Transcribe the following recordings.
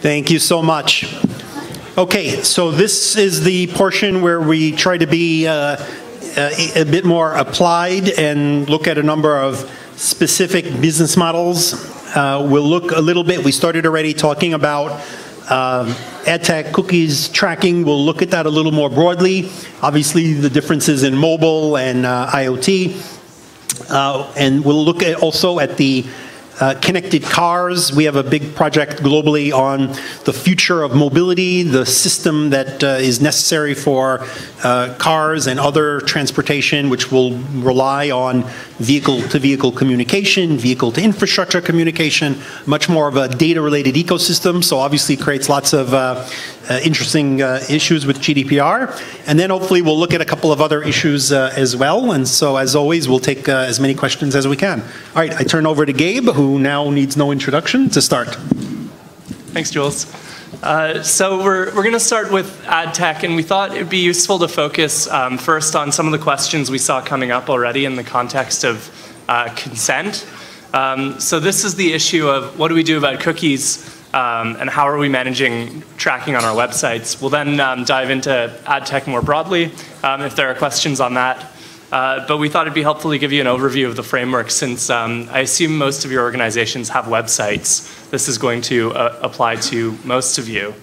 Thank you so much. Okay, so this is the portion where we try to be uh, a, a bit more applied and look at a number of specific business models. Uh, we'll look a little bit, we started already talking about um, ad tech, cookies, tracking. We'll look at that a little more broadly. Obviously, the differences in mobile and uh, IoT. Uh, and we'll look at also at the uh, connected cars. We have a big project globally on the future of mobility, the system that uh, is necessary for uh, cars and other transportation, which will rely on vehicle to vehicle communication, vehicle to infrastructure communication, much more of a data related ecosystem. So obviously creates lots of uh, interesting uh, issues with GDPR. And then hopefully we'll look at a couple of other issues uh, as well. And so as always, we'll take uh, as many questions as we can. All right, I turn over to Gabe, who now needs no introduction to start. Thanks, Jules. Uh, so we're, we're going to start with ad tech, and we thought it would be useful to focus um, first on some of the questions we saw coming up already in the context of uh, consent. Um, so this is the issue of what do we do about cookies um, and how are we managing tracking on our websites. We'll then um, dive into ad tech more broadly um, if there are questions on that. Uh, but we thought it'd be helpful to give you an overview of the framework since um, I assume most of your organizations have websites. This is going to uh, apply to most of you.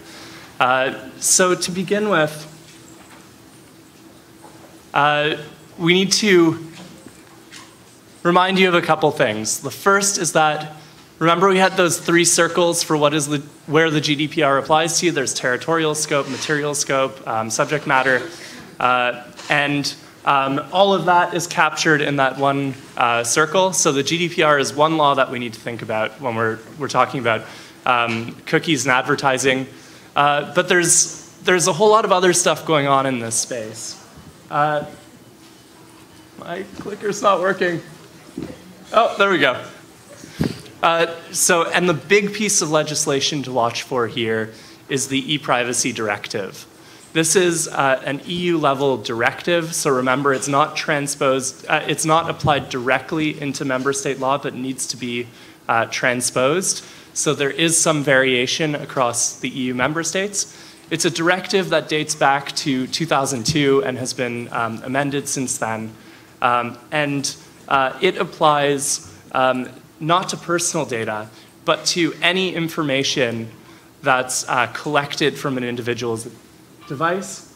Uh, so to begin with, uh, we need to remind you of a couple things. The first is that remember we had those three circles for what is the, where the GDPR applies to. There's territorial scope, material scope, um, subject matter, uh, and um, all of that is captured in that one uh, circle. So the GDPR is one law that we need to think about when we're, we're talking about um, cookies and advertising. Uh, but there's, there's a whole lot of other stuff going on in this space. Uh, my clicker's not working. Oh, there we go. Uh, so, and the big piece of legislation to watch for here is the e-privacy directive. This is uh, an EU level directive, so remember it's not transposed, uh, it's not applied directly into member state law, but needs to be uh, transposed. So there is some variation across the EU member states. It's a directive that dates back to 2002 and has been um, amended since then. Um, and uh, it applies um, not to personal data, but to any information that's uh, collected from an individual's device.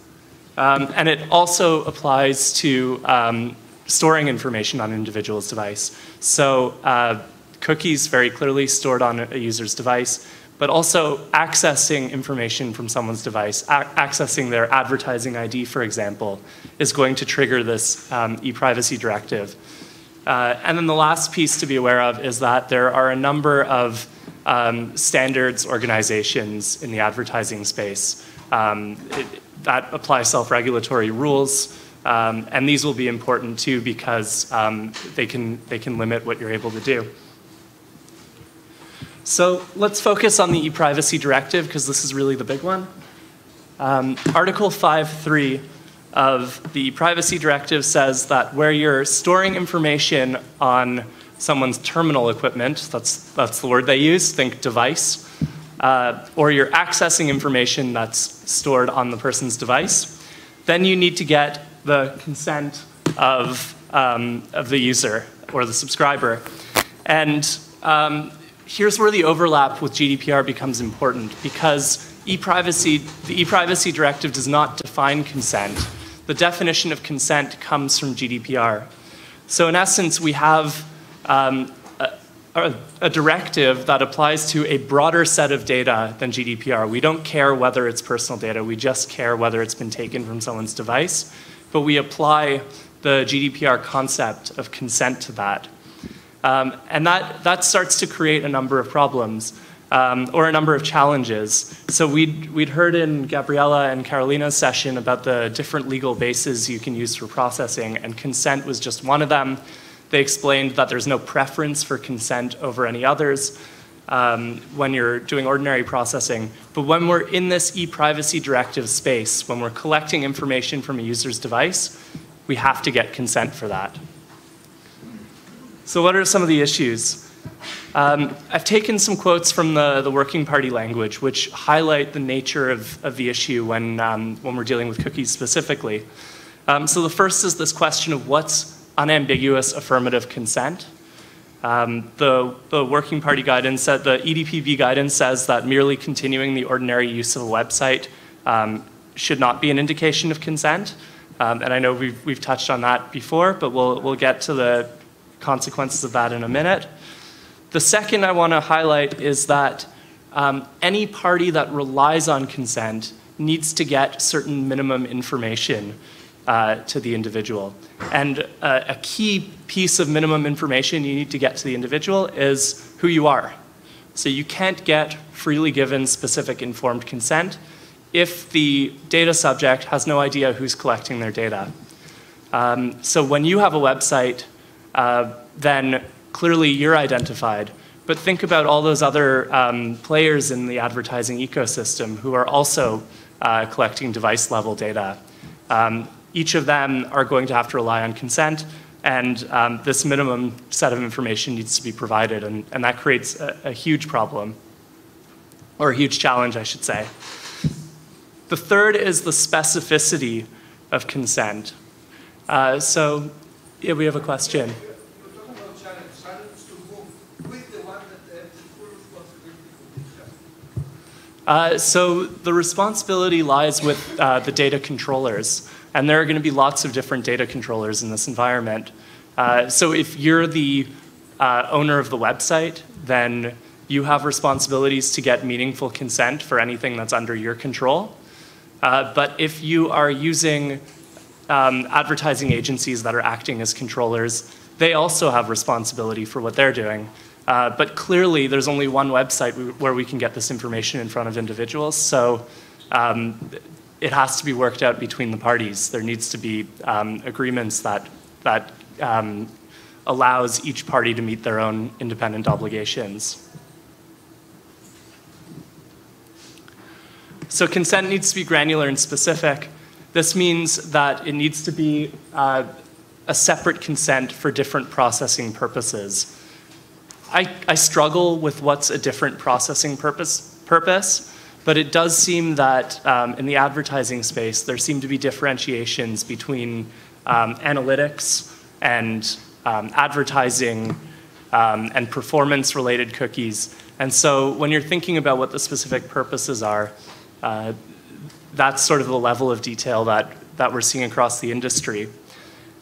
Um, and it also applies to um, storing information on an individual's device. So uh, cookies very clearly stored on a user's device, but also accessing information from someone's device, accessing their advertising ID, for example, is going to trigger this um, e-privacy directive. Uh, and then the last piece to be aware of is that there are a number of um, standards organizations in the advertising space um, it, that apply self-regulatory rules, um, and these will be important too because um, they, can, they can limit what you're able to do. So let's focus on the e-privacy directive because this is really the big one. Um, Article 5.3 of the privacy directive says that where you're storing information on someone's terminal equipment, that's, that's the word they use, think device, uh, or you're accessing information that's stored on the person's device, then you need to get the consent of, um, of the user or the subscriber. And um, here's where the overlap with GDPR becomes important because e-privacy, the e-privacy directive does not define consent. The definition of consent comes from GDPR. So in essence, we have um, a, a, directive that applies to a broader set of data than GDPR. We don't care whether it's personal data, we just care whether it's been taken from someone's device, but we apply the GDPR concept of consent to that. Um, and that, that starts to create a number of problems. Um, or a number of challenges. So we'd, we'd heard in Gabriela and Carolina's session about the different legal bases you can use for processing, and consent was just one of them. They explained that there's no preference for consent over any others um, when you're doing ordinary processing. But when we're in this e-privacy directive space, when we're collecting information from a user's device, we have to get consent for that. So what are some of the issues? Um, I've taken some quotes from the, the Working Party language, which highlight the nature of, of the issue when, um, when we're dealing with cookies specifically. Um, so the first is this question of what's unambiguous affirmative consent. Um, the, the Working Party guidance, said, the EDPB guidance says that merely continuing the ordinary use of a website um, should not be an indication of consent. Um, and I know we've, we've touched on that before, but we'll, we'll get to the consequences of that in a minute. The second I want to highlight is that um, any party that relies on consent needs to get certain minimum information uh, to the individual. And uh, a key piece of minimum information you need to get to the individual is who you are. So you can't get freely given specific informed consent if the data subject has no idea who's collecting their data. Um, so when you have a website, uh, then clearly you're identified. But think about all those other um, players in the advertising ecosystem who are also uh, collecting device level data. Um, each of them are going to have to rely on consent, and um, this minimum set of information needs to be provided, and, and that creates a, a huge problem, or a huge challenge, I should say. The third is the specificity of consent. Uh, so, yeah, we have a question. Uh, so the responsibility lies with uh, the data controllers, and there are going to be lots of different data controllers in this environment. Uh, so if you're the uh, owner of the website, then you have responsibilities to get meaningful consent for anything that's under your control. Uh, but if you are using um, advertising agencies that are acting as controllers, they also have responsibility for what they're doing. Uh, but clearly, there's only one website where we can get this information in front of individuals. So um, it has to be worked out between the parties. There needs to be um, agreements that, that um, allows each party to meet their own independent obligations. So consent needs to be granular and specific. This means that it needs to be uh, a separate consent for different processing purposes. I, I struggle with what's a different processing purpose, purpose but it does seem that um, in the advertising space, there seem to be differentiations between um, analytics and um, advertising um, and performance related cookies. And so when you're thinking about what the specific purposes are, uh, that's sort of the level of detail that, that we're seeing across the industry.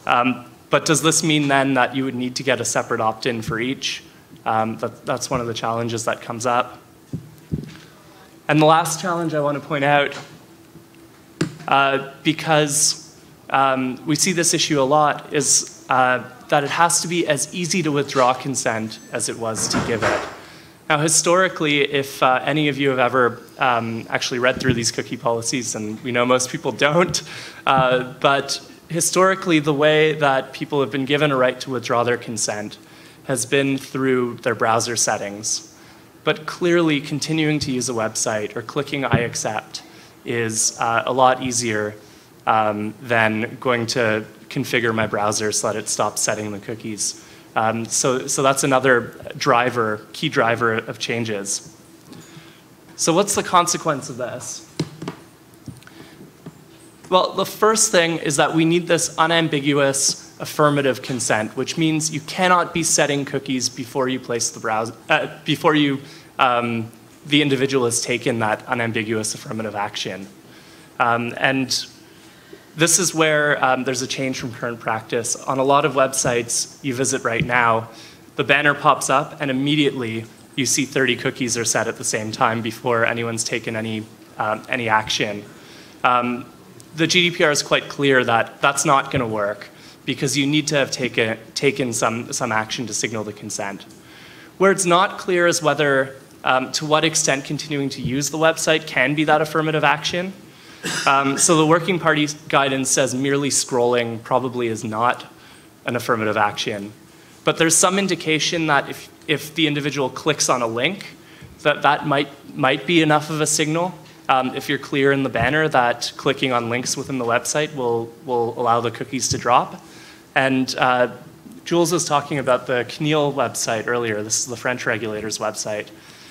Um, but does this mean then that you would need to get a separate opt in for each? Um, that, that's one of the challenges that comes up. And the last challenge I want to point out, uh, because um, we see this issue a lot, is uh, that it has to be as easy to withdraw consent as it was to give it. Now, historically, if uh, any of you have ever um, actually read through these cookie policies, and we know most people don't, uh, but historically, the way that people have been given a right to withdraw their consent has been through their browser settings. But clearly, continuing to use a website or clicking I accept is uh, a lot easier um, than going to configure my browser so that it stops setting the cookies. Um, so, so that's another driver, key driver of changes. So what's the consequence of this? Well, the first thing is that we need this unambiguous affirmative consent, which means you cannot be setting cookies before you place the browser, uh, before you, um, the individual has taken that unambiguous affirmative action. Um, and this is where um, there's a change from current practice. On a lot of websites you visit right now, the banner pops up and immediately you see 30 cookies are set at the same time before anyone's taken any, um, any action. Um, the GDPR is quite clear that that's not going to work because you need to have taken, taken some, some action to signal the consent. Where it's not clear is whether, um, to what extent continuing to use the website can be that affirmative action. Um, so the working party guidance says merely scrolling probably is not an affirmative action. But there's some indication that if, if the individual clicks on a link, that that might, might be enough of a signal. Um, if you're clear in the banner that clicking on links within the website will, will allow the cookies to drop. And uh, Jules was talking about the CNIL website earlier. This is the French regulator's website.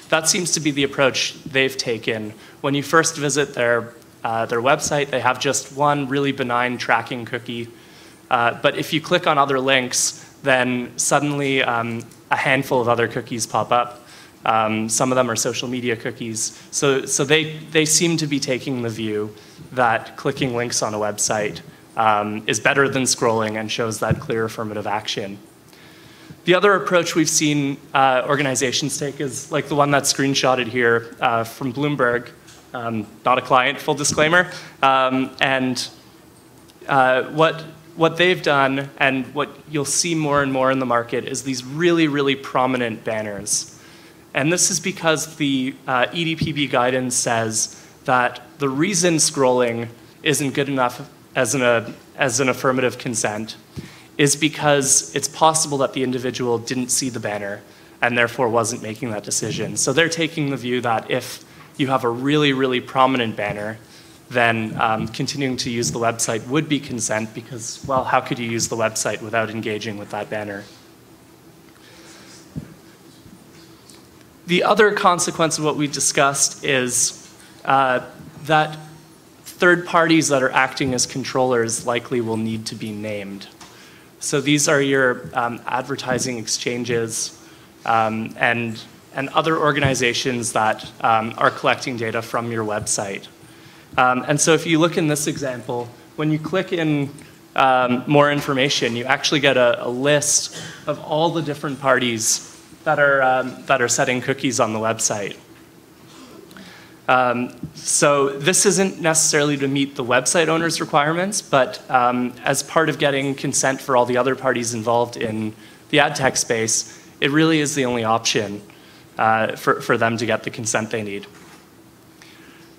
That seems to be the approach they've taken. When you first visit their, uh, their website, they have just one really benign tracking cookie. Uh, but if you click on other links, then suddenly um, a handful of other cookies pop up. Um, some of them are social media cookies. So, so they, they seem to be taking the view that clicking links on a website um, is better than scrolling and shows that clear affirmative action. The other approach we've seen uh, organizations take is like the one that's screenshotted here uh, from Bloomberg, um, not a client, full disclaimer. Um, and uh, what, what they've done and what you'll see more and more in the market is these really, really prominent banners. And this is because the uh, EDPB guidance says that the reason scrolling isn't good enough as an, uh, as an affirmative consent is because it's possible that the individual didn't see the banner and therefore wasn't making that decision. So they're taking the view that if you have a really, really prominent banner, then um, continuing to use the website would be consent because, well, how could you use the website without engaging with that banner? The other consequence of what we discussed is uh, that third parties that are acting as controllers likely will need to be named. So these are your um, advertising exchanges um, and, and other organizations that um, are collecting data from your website. Um, and so if you look in this example, when you click in um, more information, you actually get a, a, list of all the different parties that are, um, that are setting cookies on the website. Um, so this isn't necessarily to meet the website owner's requirements, but um, as part of getting consent for all the other parties involved in the ad tech space, it really is the only option uh, for, for them to get the consent they need.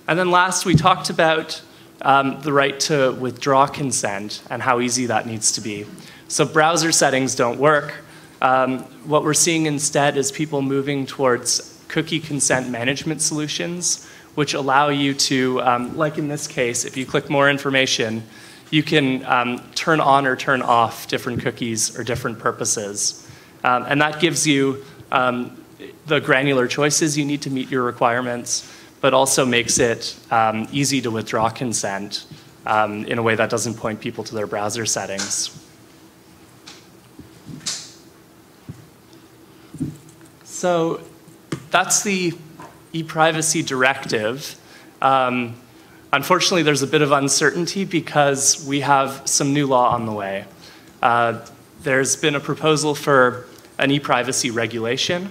And then last, we talked about um, the right to withdraw consent and how easy that needs to be. So browser settings don't work. Um, what we're seeing instead is people moving towards cookie consent management solutions which allow you to, um, like in this case, if you click more information, you can um, turn on or turn off different cookies or different purposes. Um, and that gives you um, the granular choices you need to meet your requirements, but also makes it um, easy to withdraw consent um, in a way that doesn't point people to their browser settings. So that's the e-privacy directive, um, unfortunately, there's a bit of uncertainty because we have some new law on the way. Uh, there's been a proposal for an e-privacy regulation,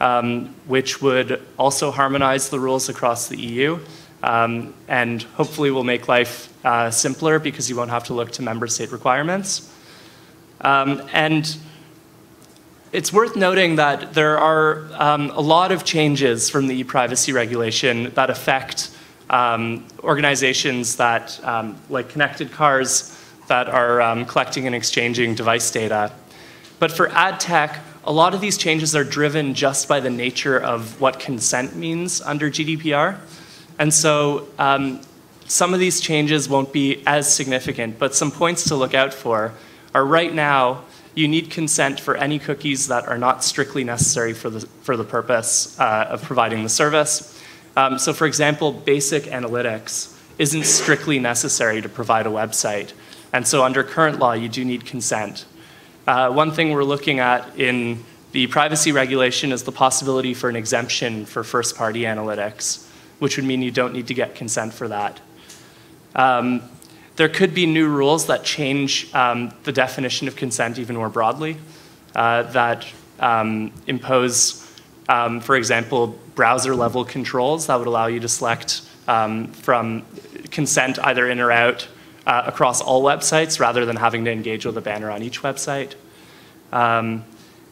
um, which would also harmonize the rules across the EU, um, and hopefully will make life uh, simpler because you won't have to look to member state requirements. Um, and it's worth noting that there are um, a lot of changes from the privacy regulation that affect um, organizations that, um, like connected cars, that are um, collecting and exchanging device data. But for ad tech, a lot of these changes are driven just by the nature of what consent means under GDPR. And so um, some of these changes won't be as significant, but some points to look out for are right now, you need consent for any cookies that are not strictly necessary for the, for the purpose uh, of providing the service. Um, so for example, basic analytics isn't strictly necessary to provide a website. And so under current law, you do need consent. Uh, one thing we're looking at in the privacy regulation is the possibility for an exemption for first-party analytics, which would mean you don't need to get consent for that. Um, there could be new rules that change um, the definition of consent even more broadly, uh, that um, impose, um, for example, browser level controls that would allow you to select um, from consent either in or out uh, across all websites rather than having to engage with a banner on each website. Um,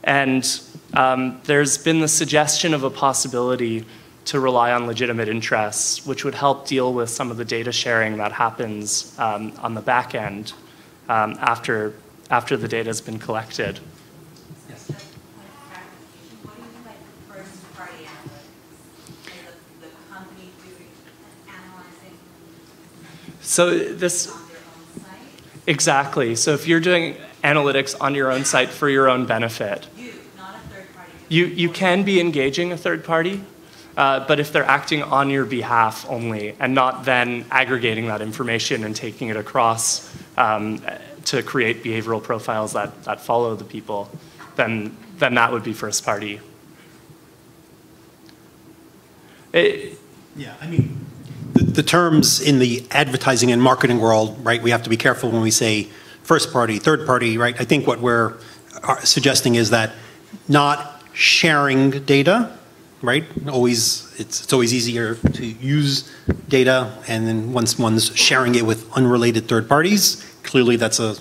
and um, there's been the suggestion of a possibility to rely on legitimate interests, which would help deal with some of the data sharing that happens um, on the back end um, after, after the data has been collected. So this exactly. So if you're doing analytics on your own site for your own benefit. You, not a third party. You, you can be engaging a third party, uh, but if they're acting on your behalf only and not then aggregating that information and taking it across um, to create behavioral profiles that, that follow the people, then, then that would be first party. It, Yeah, I mean, the, the terms in the advertising and marketing world, right, we have to be careful when we say first party, third party, right? I think what we're uh, suggesting is that not sharing data, right? Always, it's, it's always easier to use data, and then once one's sharing it with unrelated third parties, clearly that's a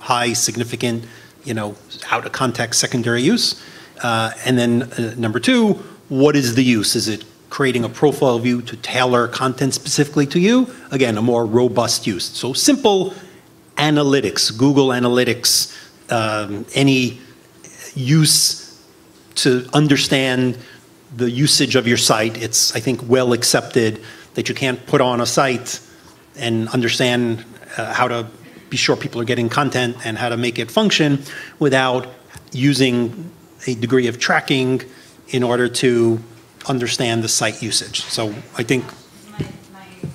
high, significant, you know, out of context secondary use. Uh, and then uh, number two, what is the use? Is it creating a profile view to tailor content specifically to you? Again, a more robust use. So simple analytics, Google Analytics, um, any use to understand the usage of your site. It's, I think, well accepted that you can't put on a site and understand uh, how to be sure people are getting content and how to make it function without using a degree of tracking in order to understand the site usage. So I think My, my kind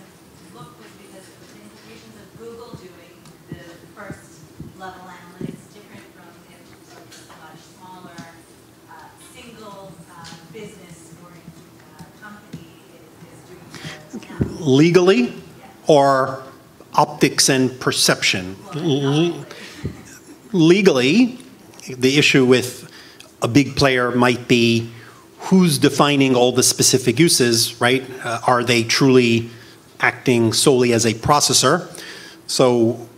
of look was because the implications of Google doing the first level analytics different from if sort of a much smaller, uh, single, uh, business or, uh, company is, is doing the. Legally or optics and perception. L- Legally, the issue with a big player might be who's defining all the specific uses, right? Uh, Are they truly acting solely as a processor? So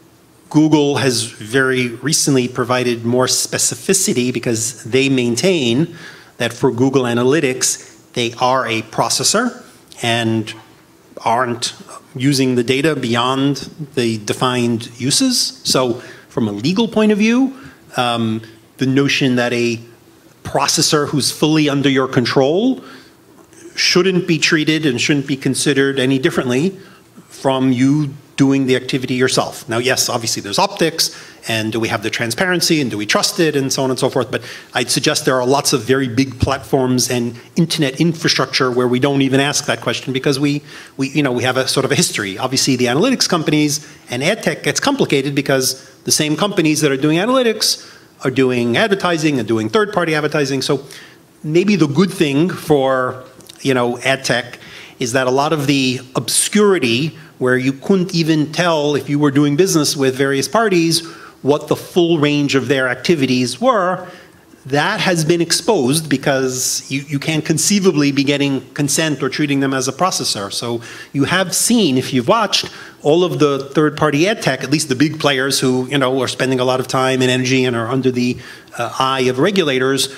Google has very recently provided more specificity because they maintain that for Google Analytics, they are a processor and aren't using the data beyond the defined uses. So from a legal point of view, um, the notion that a processor who's fully under your control shouldn't be treated and shouldn't be considered any differently from you doing the activity yourself. Now, yes, obviously there's optics, and do we have the transparency, and do we trust it, and so on and so forth. But I'd suggest there are lots of very big platforms and internet infrastructure where we don't even ask that question because we, we you know, we have a sort of a history. Obviously, the analytics companies and ad tech gets complicated because the same companies that are doing analytics are doing advertising and doing third-party advertising. So maybe the good thing for you know ad tech is that a lot of the obscurity where you couldn't even tell if you were doing business with various parties what the full range of their activities were that has been exposed because you, you can't conceivably be getting consent or treating them as a processor. So you have seen, if you've watched, all of the third-party ad tech, at least the big players who you know are spending a lot of time and energy and are under the uh, eye of regulators,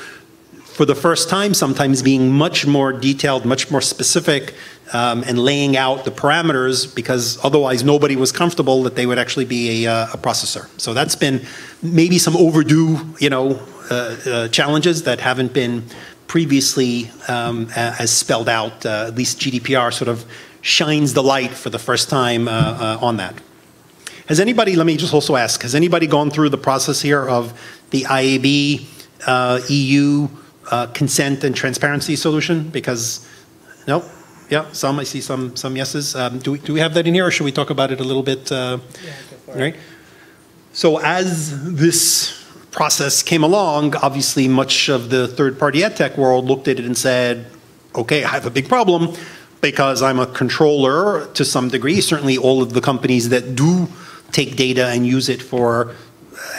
for the first time, sometimes being much more detailed, much more specific, um, and laying out the parameters because otherwise nobody was comfortable that they would actually be a, uh, a processor. So that's been maybe some overdue, you know, uh, uh, challenges that haven't been previously um, as spelled out. Uh, at least GDPR sort of shines the light for the first time uh, uh, on that. Has anybody, let me just also ask, has anybody gone through the process here of the IAB EU consent and transparency solution? Because, no? Yeah, some, I see some, some yeses. Um, Do we, do we have that in here, or should we talk about it a little bit? uh, Right? So as this process came along, obviously much of the third-party ad tech world looked at it and said, okay, I have a big problem because I'm a controller to some degree. Certainly all of the companies that do take data and use it for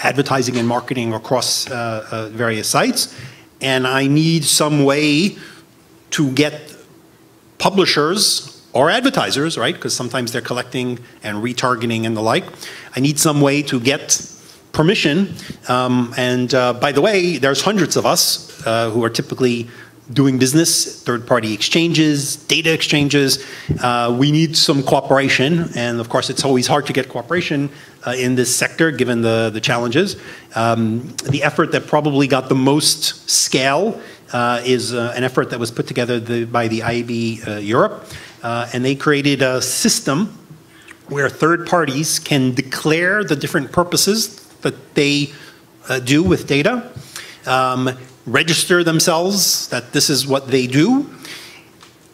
advertising and marketing across uh, uh, various sites. And I need some way to get publishers or advertisers, right? Because sometimes they're collecting and retargeting and the like. I need some way to get permission. Um, and uh, by the way, there's hundreds of us uh, who are typically doing business, third-party exchanges, data exchanges. Uh, we need some cooperation, and of course, it's always hard to get cooperation uh, in this sector given the, the challenges. Um, the effort that probably got the most scale is uh, an effort that was put together the, by the IAB uh, Europe, uh, and they created a system where third parties can declare the different purposes that they uh, do with data, um, register themselves that this is what they do,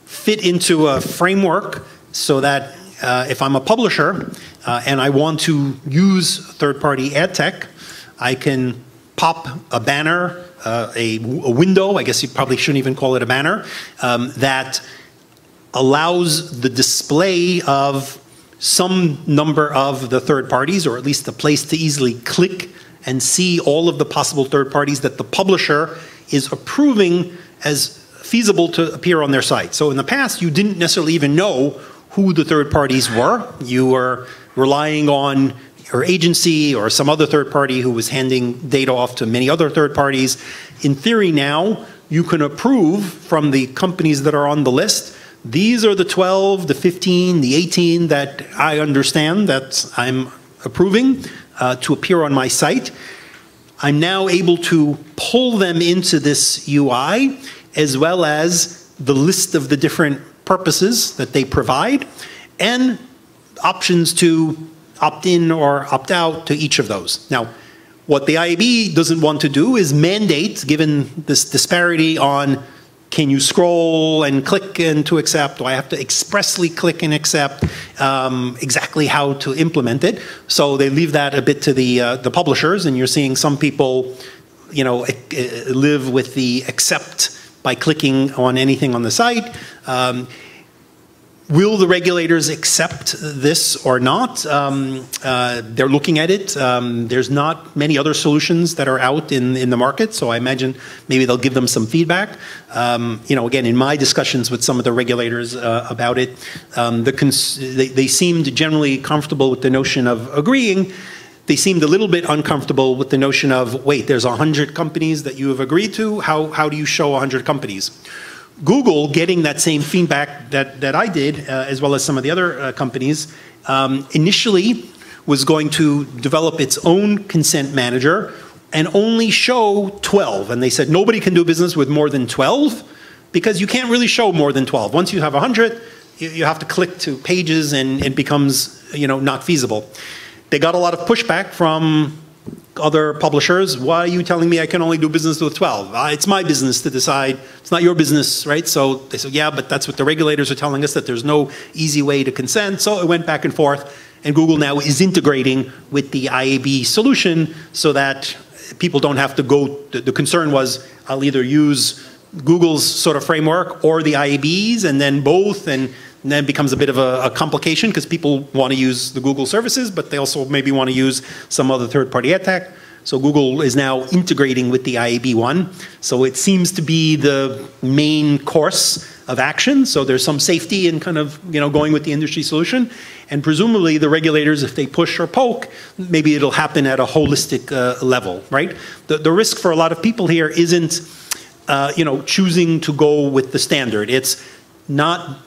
fit into a framework so that uh, if I'm a publisher uh, and I want to use third-party ad tech, I can pop a banner, uh, a, a, window, I guess you probably shouldn't even call it a banner, um, that allows the display of some number of the third parties, or at least a place to easily click and see all of the possible third parties that the publisher is approving as feasible to appear on their site. So in the past, you didn't necessarily even know who the third parties were. You were relying on your agency or some other third party who was handing data off to many other third parties. In theory now, you can approve from the companies that are on the list these are the 12, the 15, the 18 that I understand that I'm approving uh, to appear on my site. I'm now able to pull them into this UI as well as the list of the different purposes that they provide and options to opt in or opt out to each of those. Now, what the IAB doesn't want to do is mandate, given this disparity on can you scroll and click and to accept? Do I have to expressly click and accept? Um, exactly how to implement it. So they leave that a bit to the uh, the publishers, and you're seeing some people, you know, live with the accept by clicking on anything on the site. Um, Will the regulators accept this or not? Um, uh, they're looking at it. Um, there's not many other solutions that are out in, in the market, so I imagine maybe they'll give them some feedback. Um, you know, again, in my discussions with some of the regulators uh, about it, um, the they, they seemed generally comfortable with the notion of agreeing. They seemed a little bit uncomfortable with the notion of, wait, there's 100 companies that you have agreed to. How, how do you show 100 companies? Google getting that same feedback that, that I did, uh, as well as some of the other uh, companies, um, initially was going to develop its own consent manager and only show 12. And they said nobody can do business with more than 12 because you can't really show more than 12. Once you have 100, you, you have to click to pages and it becomes you know, not feasible. They got a lot of pushback from other publishers, why are you telling me I can only do business with 12? Uh, it's my business to decide. It's not your business, right? So they said, yeah, but that's what the regulators are telling us, that there's no easy way to consent. So it went back and forth. And Google now is integrating with the IAB solution so that people don't have to go. The, the concern was I'll either use Google's sort of framework or the IABs and then both. And and then it becomes a bit of a, a complication because people want to use the Google services, but they also maybe want to use some other third-party ad tech. So Google is now integrating with the IAB one. So it seems to be the main course of action. So there's some safety in kind of you know going with the industry solution, and presumably the regulators, if they push or poke, maybe it'll happen at a holistic uh, level, right? The the risk for a lot of people here isn't uh, you know choosing to go with the standard. It's not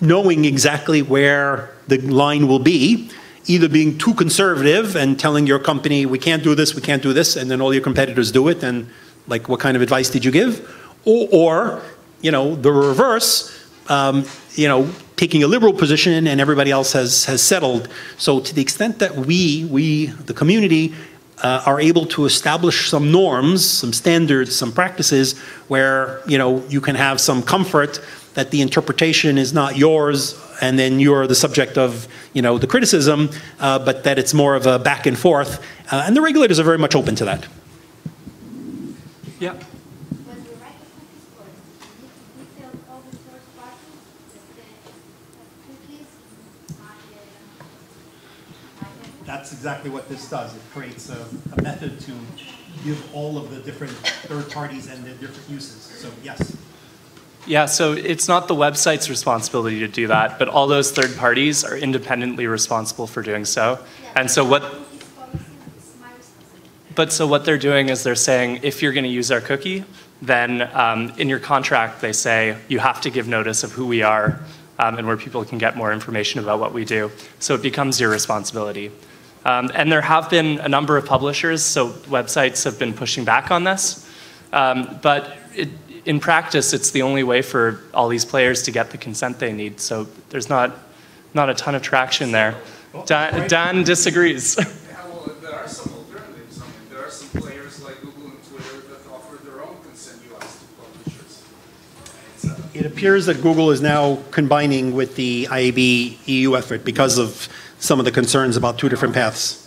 knowing exactly where the line will be, either being too conservative and telling your company, we can't do this, we can't do this, and then all your competitors do it, and like, what kind of advice did you give? Or, or you know, the reverse, um, you know, taking a liberal position and everybody else has, has settled. So to the extent that we, we, the community, uh, are able to establish some norms, some standards, some practices where, you know, you can have some comfort that the interpretation is not yours and then you're the subject of you know the criticism, uh, but that it's more of a back and forth. Uh, and the regulators are very much open to that. Yeah. That's exactly what this does. It creates a, a method to give all of the different third parties and their different uses. So yes. Yeah, so it's not the website's responsibility to do that, but all those third parties are independently responsible for doing so. And so what but so what they're doing is they're saying if you're going to use our cookie, then um, in your contract they say you have to give notice of who we are um, and where people can get more information about what we do. So it becomes your responsibility. Um, and there have been a number of publishers, so websites have been pushing back on this. Um, but it, in practice, it's the only way for all these players to get the consent they need. So there's not, not a ton of traction there. Don, Don disagrees. It appears that Google is now combining with the IAB EU effort because of some of the concerns about two different paths.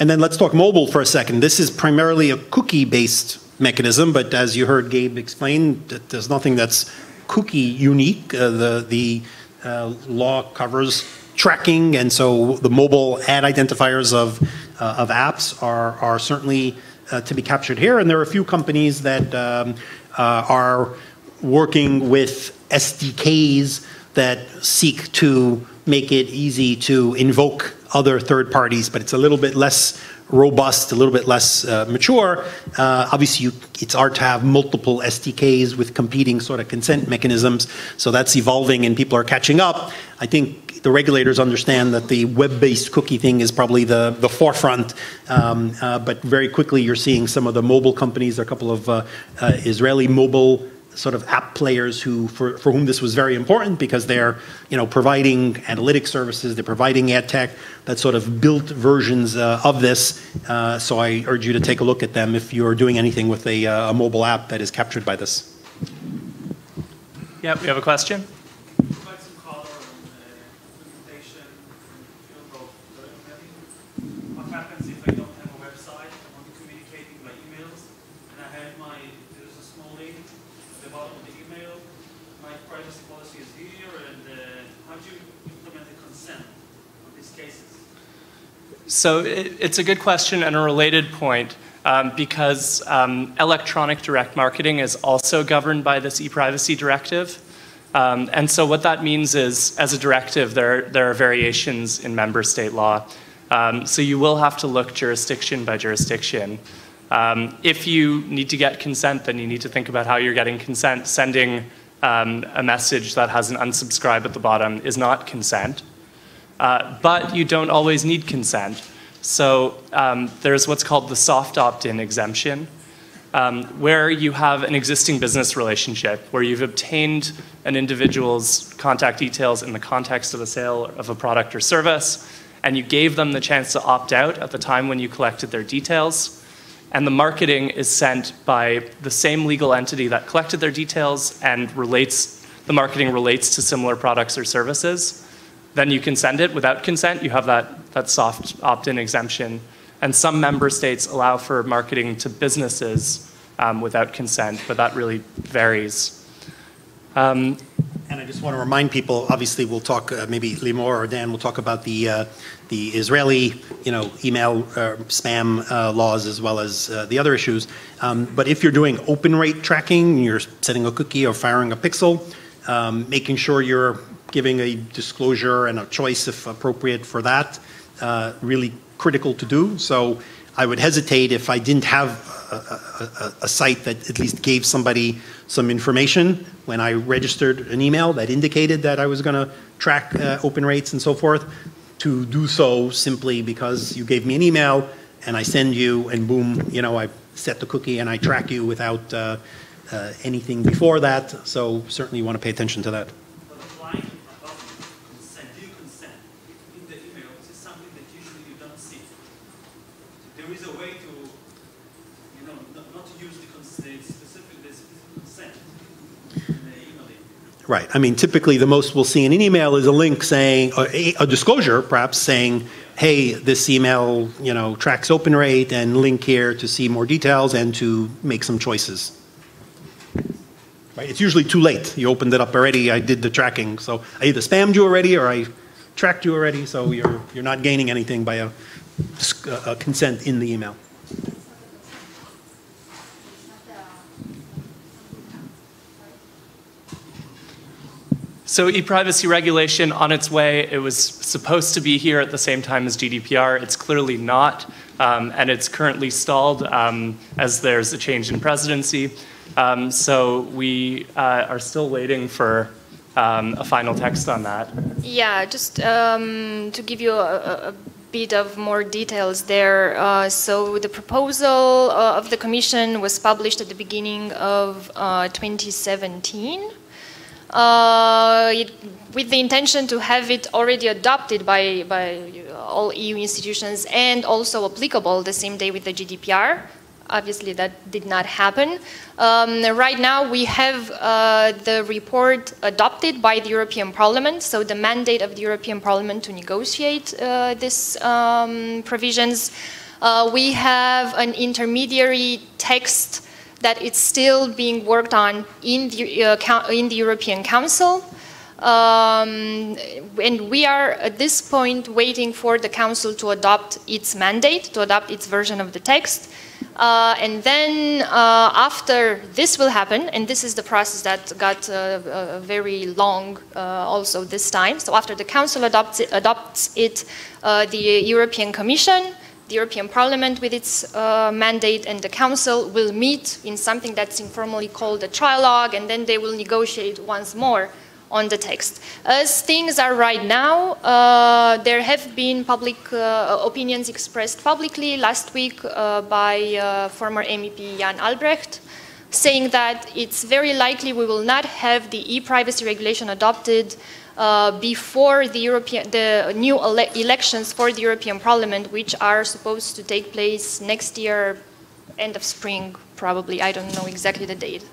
And then let's talk mobile for a second. This is primarily a cookie-based mechanism, but as you heard Gabe explain, that there's nothing that's cookie unique. Uh, The, the uh, law covers tracking, and so the mobile ad identifiers of, uh, of apps are, are certainly uh, to be captured here. And there are a few companies that um, uh, are working with SDKs that seek to make it easy to invoke other third parties, but it's a little bit less robust, a little bit less uh, mature. Uh, obviously, you, it's hard to have multiple SDKs with competing sort of consent mechanisms, so that's evolving and people are catching up. I think the regulators understand that the web-based cookie thing is probably the, the forefront, um, uh, but very quickly you're seeing some of the mobile companies, a couple of uh, uh, Israeli mobile sort of app players who, for, for whom this was very important because they're, you know, providing analytic services, they're providing ad tech that sort of built versions uh, of this. Uh, so I urge you to take a look at them if you're doing anything with a, uh, a mobile app that is captured by this. Yeah, we have a question? provide some color on the implementation and field of learning. What happens if I don't have a website, I'm only communicating by emails, and I have my, there's a small link at the bottom of the email, my privacy policy is here, and uh, how do you implement the consent on these cases? So it, it's a good question and a related point um, because um, electronic direct marketing is also governed by this e-privacy directive. Um, and so what that means is, as a directive, there, there are variations in member state law. Um, so you will have to look jurisdiction by jurisdiction. Um, if you need to get consent, then you need to think about how you're getting consent. Sending um, a message that has an unsubscribe at the bottom is not consent. Uh, but you don't always need consent. So um, there's what's called the soft opt-in exemption, um, where you have an existing business relationship, where you've obtained an individual's contact details in the context of a sale of a product or service, and you gave them the chance to opt out at the time when you collected their details, and the marketing is sent by the same legal entity that collected their details and relates, the marketing relates to similar products or services then you can send it. Without consent, you have that, that soft opt-in exemption. And some member states allow for marketing to businesses um, without consent, but that really varies. Um, And I just want to remind people, obviously, we'll talk, uh, maybe Limor or Dan will talk about the, uh, the Israeli, you know, email uh, spam uh, laws as well as uh, the other issues. Um, But if you're doing open rate tracking, you're setting a cookie or firing a pixel, um, making sure you're giving a disclosure and a choice if appropriate for that, uh, really critical to do. So I would hesitate if I didn't have a, a, a- site that at least gave somebody some information when I registered an email that indicated that I was going to track uh, open rates and so forth, to do so simply because you gave me an email and I send you and boom, you know, I set the cookie and I track you without uh, uh, anything before that. So certainly you want to pay attention to that. But applying a button, consent, do you consent in the email, this is something that usually you don't see. There is a way to, you know, not, not to use the consent, specific, the specific consent in the email. Right. I mean, typically, the most we'll see in an email is a link saying, a, a disclosure, perhaps saying, "Hey, this email, you know, tracks open rate, and link here to see more details and to make some choices." Right. It's usually too late. You opened it up already. I did the tracking, so I either spammed you already or I tracked you already. So you're you're not gaining anything by a, a consent in the email. So e-privacy regulation on its way, it was supposed to be here at the same time as GDPR. It's clearly not, um, and it's currently stalled um, as there's a change in presidency. Um, so we uh, are still waiting for um, a final text on that. Yeah, just um, to give you a, a- bit of more details there. Uh, so the proposal uh, of the commission was published at the beginning of uh, 2017. Uh, it, with the intention to have it already adopted by, by all EU institutions and also applicable the same day with the GDPR. Obviously, that did not happen. Um, right now, we have uh, the report adopted by the European Parliament, so the mandate of the European Parliament to negotiate uh, these um, provisions. Uh, we have an intermediary text that it's still being worked on in the, uh, in the European Council. Um, and we are at this point waiting for the Council to adopt its mandate, to adopt its version of the text. Uh, and then uh, after this will happen, and this is the process that got uh, uh very long uh, also this time. So after the Council adopts it, adopts it uh, the European Commission the European Parliament with its uh, mandate and the Council will meet in something that's informally called a trilogue and then they will negotiate once more on the text. As things are right now, uh, there have been public uh, opinions expressed publicly last week uh, by uh, former MEP Jan Albrecht saying that it's very likely we will not have the e-privacy regulation adopted uh, before the European, the new ele elections for the European Parliament, which are supposed to take place next year, end of spring, probably. I don't know exactly the date.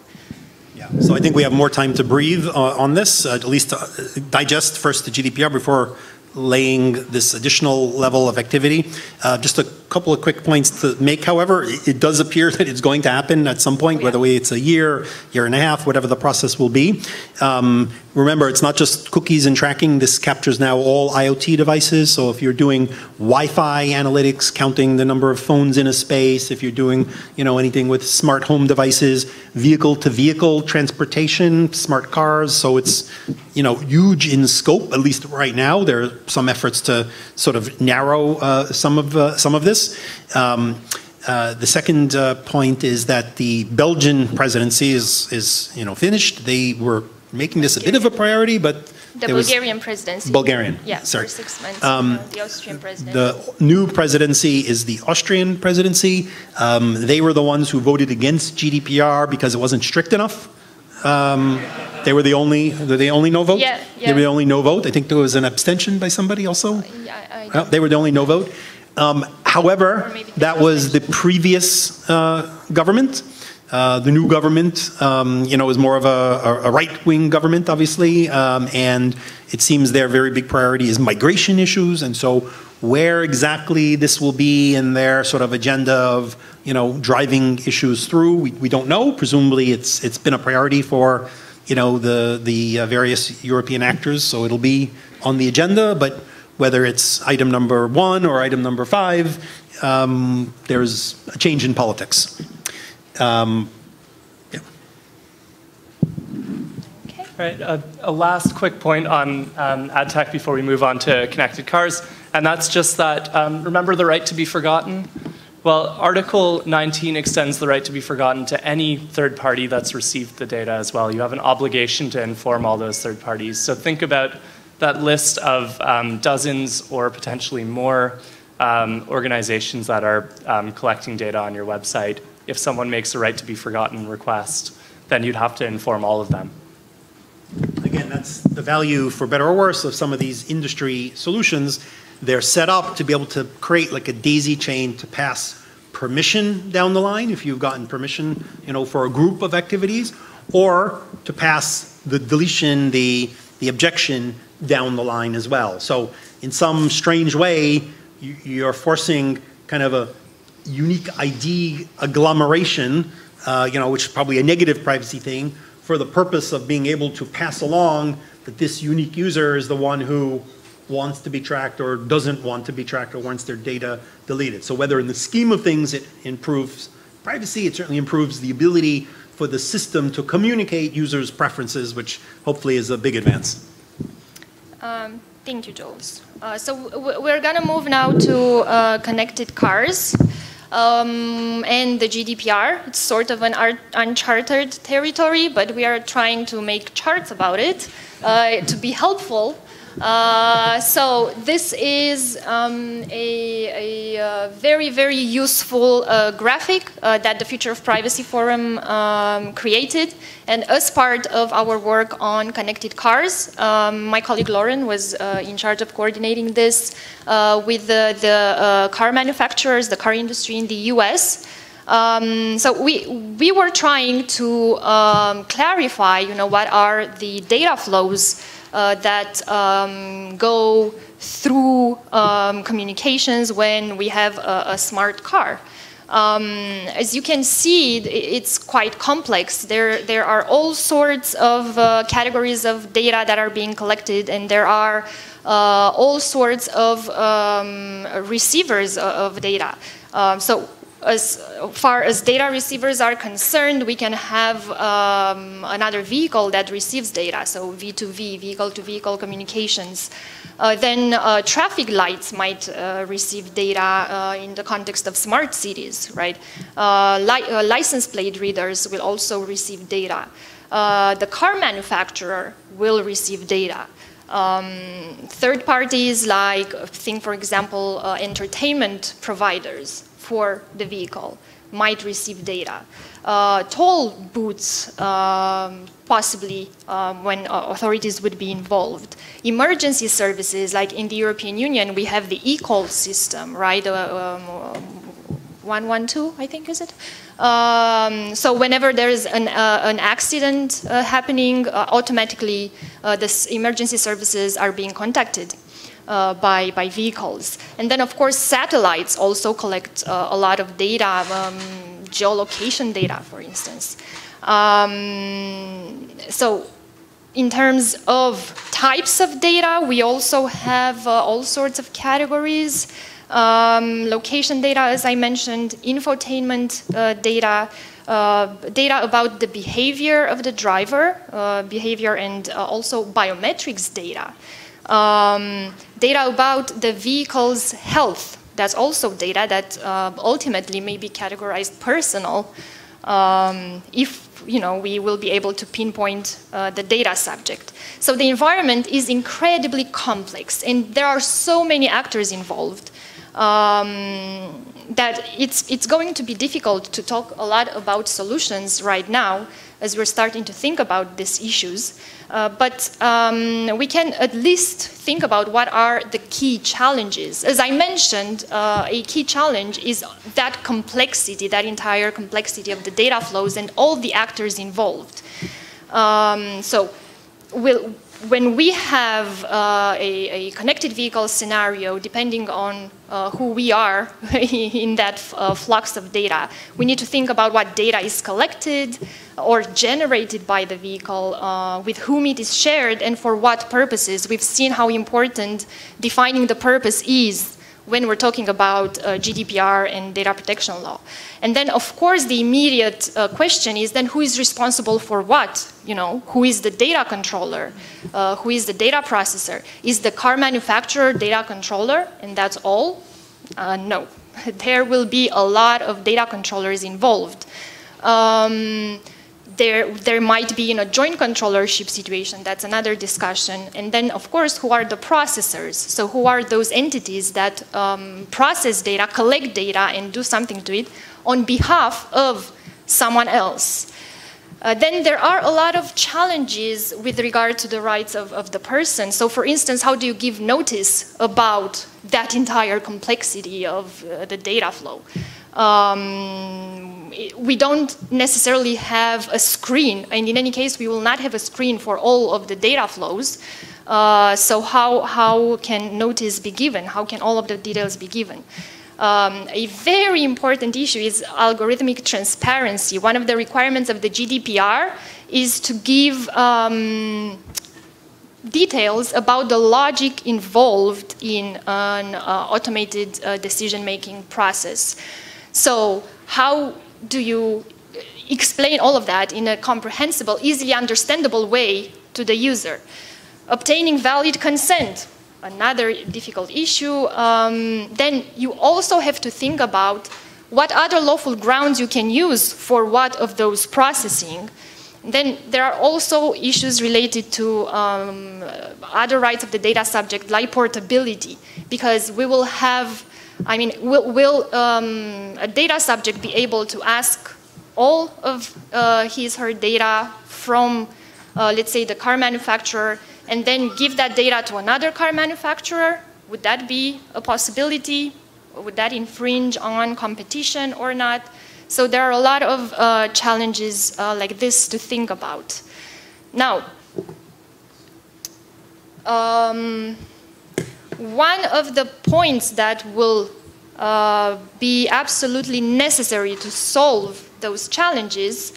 Yeah, so I think we have more time to breathe uh, on this, uh, at least uh, digest first the GDPR before laying this additional level of activity. Uh, just a couple of quick points to make, however. It does appear that it's going to happen at some point, whether it's a year, year and a half, whatever the process will be. Um, remember, it's not just cookies and tracking. This captures now all IoT devices. So if you're doing Wi-Fi analytics, counting the number of phones in a space, if you're doing, you know, anything with smart home devices, vehicle-to-vehicle -vehicle transportation, smart cars. So it's, you know, huge in scope. At least right now, there are some efforts to sort of narrow uh, some of uh, some of this. Um, uh, the second uh, point is that the Belgian presidency is, is, you know, finished. They were making this a bit of a priority, but the Bulgarian presidency. Bulgarian. Yeah, sorry. six months. Um, the Austrian presidency. The new presidency is the Austrian presidency. Um, they were the ones who voted against GDPR because it wasn't strict enough. Um, they were the only, the only no vote. Yeah, yeah. They were the only no vote. I think there was an abstention by somebody also. Yeah, I, I they were the only no vote. Um, however, that was the previous uh, government. Uh, the new government, um, you know, is more of a, a right-wing government, obviously, um, and it seems their very big priority is migration issues. And so, where exactly this will be in their sort of agenda of, you know, driving issues through, we, we don't know. Presumably, it's it's been a priority for, you know, the the uh, various European actors, so it'll be on the agenda, but whether it's item number one or item number five, um, there's a change in politics. Um. Okay. All right, a last quick point on um, ad tech before we move on to connected cars, and that's just that um, remember the right to be forgotten? Well, Article 19 extends the right to be forgotten to any third party that's received the data as well. You have an obligation to inform all those third parties. So think about that list of um, dozens or potentially more um, organizations that are um, collecting data on your website. If someone makes a right to be forgotten request, then you'd have to inform all of them. Again, that's the value, for better or worse, of some of these industry solutions. They're set up to be able to create like a daisy chain to pass permission down the line if you've gotten permission, you know, for a group of activities, or to pass the deletion, the the objection down the line as well. So in some strange way, you, are forcing kind of a unique ID agglomeration, uh, you know, which is probably a negative privacy thing, for the purpose of being able to pass along that this unique user is the one who wants to be tracked or doesn't want to be tracked or wants their data deleted. So whether in the scheme of things it improves privacy, it certainly improves the ability for the system to communicate users' preferences, which hopefully is a big advance. Um, thank you, Jules. Uh, so we're going to move now to uh, connected cars um, and the GDPR. It's sort of an uncharted territory, but we are trying to make charts about it uh, to be helpful. Uh, so this is um, a, a, uh, very, very useful uh, graphic uh, that the Future of Privacy Forum um, created. And as part of our work on connected cars, um, my colleague Lauren was uh, in charge of coordinating this with the, the car manufacturers, the car industry in the US. Um, so we, we were trying to um, clarify, you know, what are the data flows uh, that um, go through um, communications when we have a, a smart car. Um, as you can see, it's quite complex. There, there are all sorts of uh, categories of data that are being collected, and there are uh, all sorts of um, receivers of data. Um, so as far as data receivers are concerned, we can have um, another vehicle that receives data, so V2V, vehicle-to-vehicle communications. Uh, then uh, traffic lights might uh, receive data uh, in the context of smart cities, right? Uh, li uh, license plate readers will also receive data. the car manufacturer will receive data. Um, third parties like, think for example, entertainment providers for the vehicle might receive data. Uh, toll booths, um, possibly um, when uh, authorities would be involved. Emergency services, like in the European Union, we have the e-call system, right? Uh, um, 112, I think, is it? Um, so whenever there is an, uh, an accident uh, happening, uh, automatically uh, the emergency services are being contacted uh, by, by vehicles. And then, of course, satellites also collect uh, a lot of data, um, geolocation data, for instance. Um, so in terms of types of data, we also have uh, all sorts of categories. Um, location data, as I mentioned, infotainment uh, data, uh, data about the behavior of the driver, uh, behavior and uh, also biometrics data um, data about the vehicle's health. That's also data that uh, ultimately may be categorized personal um, if you know, we will be able to pinpoint uh, the data subject. So the environment is incredibly complex, and there are so many actors involved um, that it's, it's going to be difficult to talk a lot about solutions right now as we're starting to think about these issues. Uh, but um, we can at least think about what are the key challenges. As I mentioned, uh, a key challenge is that complexity, that entire complexity of the data flows and all the actors involved. Um, so we'll, when we have uh, a, a, connected vehicle scenario, depending on uh, who we are in that uh, flux of data, we need to think about what data is collected or generated by the vehicle, uh, with whom it is shared, and for what purposes. We've seen how important defining the purpose is when we're talking about uh, GDPR and data protection law. And then, of course, the immediate uh, question is then who is responsible for what? You know, who is the data controller? Uh, who is the data processor? Is the car manufacturer data controller and that's all? Uh, no. There will be a lot of data controllers involved. Um, there, there might be in a joint controllership situation, that's another discussion. And then, of course, who are the processors? So who are those entities that um, process data, collect data, and do something to it on behalf of someone else? Uh, then there are a lot of challenges with regard to the rights of, of the person. So for instance, how do you give notice about that entire complexity of uh, the data flow? Um, we don't necessarily have a screen, and in any case, we will not have a screen for all of the data flows. Uh, so how, how can notice be given? How can all of the details be given? Um, a very important issue is algorithmic transparency. One of the requirements of the GDPR is to give um, details about the logic involved in an uh, automated uh, decision-making process. So how do you explain all of that in a comprehensible, easily understandable way to the user? Obtaining valid consent, another difficult issue. Um, then you also have to think about what other lawful grounds you can use for what of those processing. Then there are also issues related to um, other rights of the data subject, like portability, because we will have, I mean, will, will um, a data subject be able to ask all of uh, his her data from, uh, let's say, the car manufacturer, and then give that data to another car manufacturer? Would that be a possibility? Would that infringe on competition or not? So there are a lot of uh, challenges uh, like this to think about. Now, um, one of the points that will uh, be absolutely necessary to solve those challenges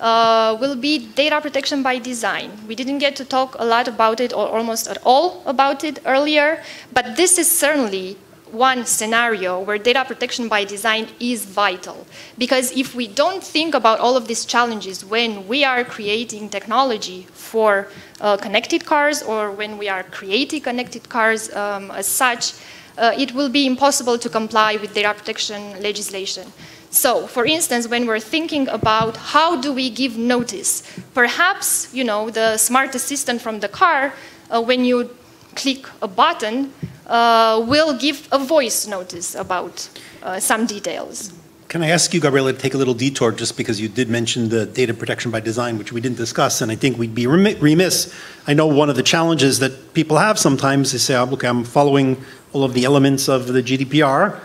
uh, will be data protection by design. We didn't get to talk a lot about it or almost at all about it earlier, but this is certainly one scenario where data protection by design is vital. Because if we don't think about all of these challenges when we are creating technology for uh, connected cars or when we are creating connected cars um, as such, uh, it will be impossible to comply with data protection legislation. So, for instance, when we're thinking about how do we give notice, perhaps, you know, the smart assistant from the car, uh, when you click a button, uh, will give a voice notice about uh, some details. Can I ask you, Gabriela, to take a little detour just because you did mention the data protection by design, which we didn't discuss, and I think we'd be remi- remiss. I know one of the challenges that people have sometimes is say, oh, look, I'm following all of the elements of the GDPR,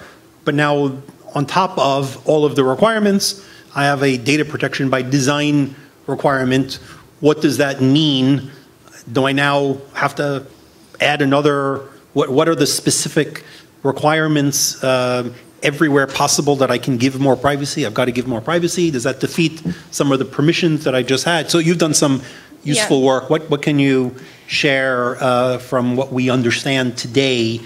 but now on top of all of the requirements, I have a data protection by design requirement. What does that mean? Do I now have to add another, what, what are the specific requirements uh, everywhere possible that I can give more privacy? I've got to give more privacy. Does that defeat some of the permissions that I just had? So you've done some useful Yeah. work. What, what can you share uh, from what we understand today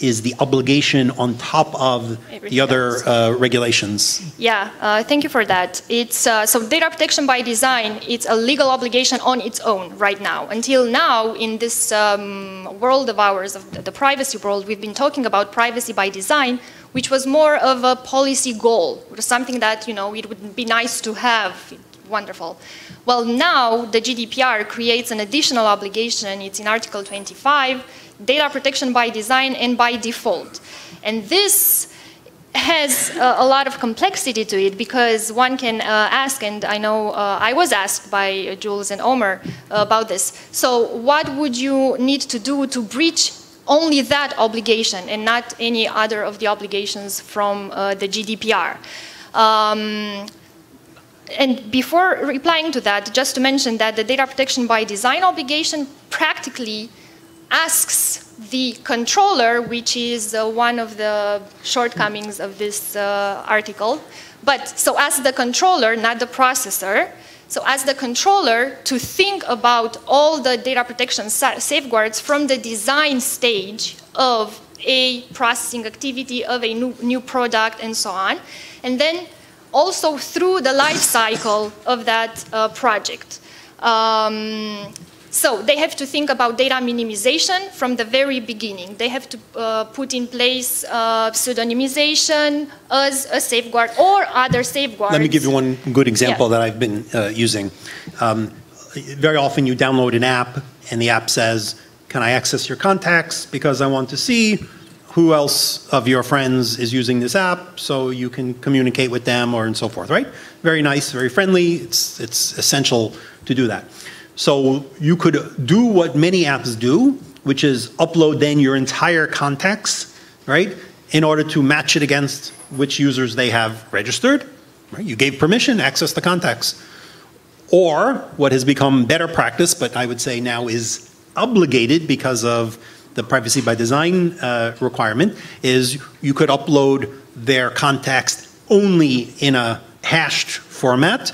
is the obligation on top of the other uh, regulations? Yeah, uh, thank you for that. It's uh, so data protection by design. It's a legal obligation on its own right now. Until now, in this um, world of ours, of the, privacy world, we've been talking about privacy by design, which was more of a policy goal, something that you know it would be nice to have. Wonderful. Well, now the GDPR creates an additional obligation. It's in Article 25, data protection by design and by default, and this has uh, a lot of complexity to it because one can uh, ask, and I know uh, I was asked by uh, Jules and Omer uh, about this. So, what would you need to do to breach only that obligation and not any other of the obligations from uh, the GDPR? Um, and before replying to that, just to mention that the data protection by design obligation practically asks the controller, which is uh, one of the shortcomings of this uh, article, but so as the controller, not the processor, so as the controller to think about all the data protection sa- safeguards from the design stage of a processing activity of a new, new product and so on, and then also through the life cycle of that uh, project. Um, so they have to think about data minimization from the very beginning. They have to uh, put in place uh, pseudonymization as a safeguard or other safeguards. Let me give you one good example Yeah. that I've been uh, using. Um, very often you download an app and the app says, Can I access your contacts? Because I want to see who else of your friends is using this app so you can communicate with them or and so forth, right? Very nice, very friendly. It's, it's essential to do that. So you could do what many apps do, which is upload then your entire contacts, right? In order to match it against which users they have registered. Right? You gave permission, access the contacts. Or what has become better practice, but I would say now is obligated because of the privacy by design uh, requirement, is you could upload their context only in a hashed format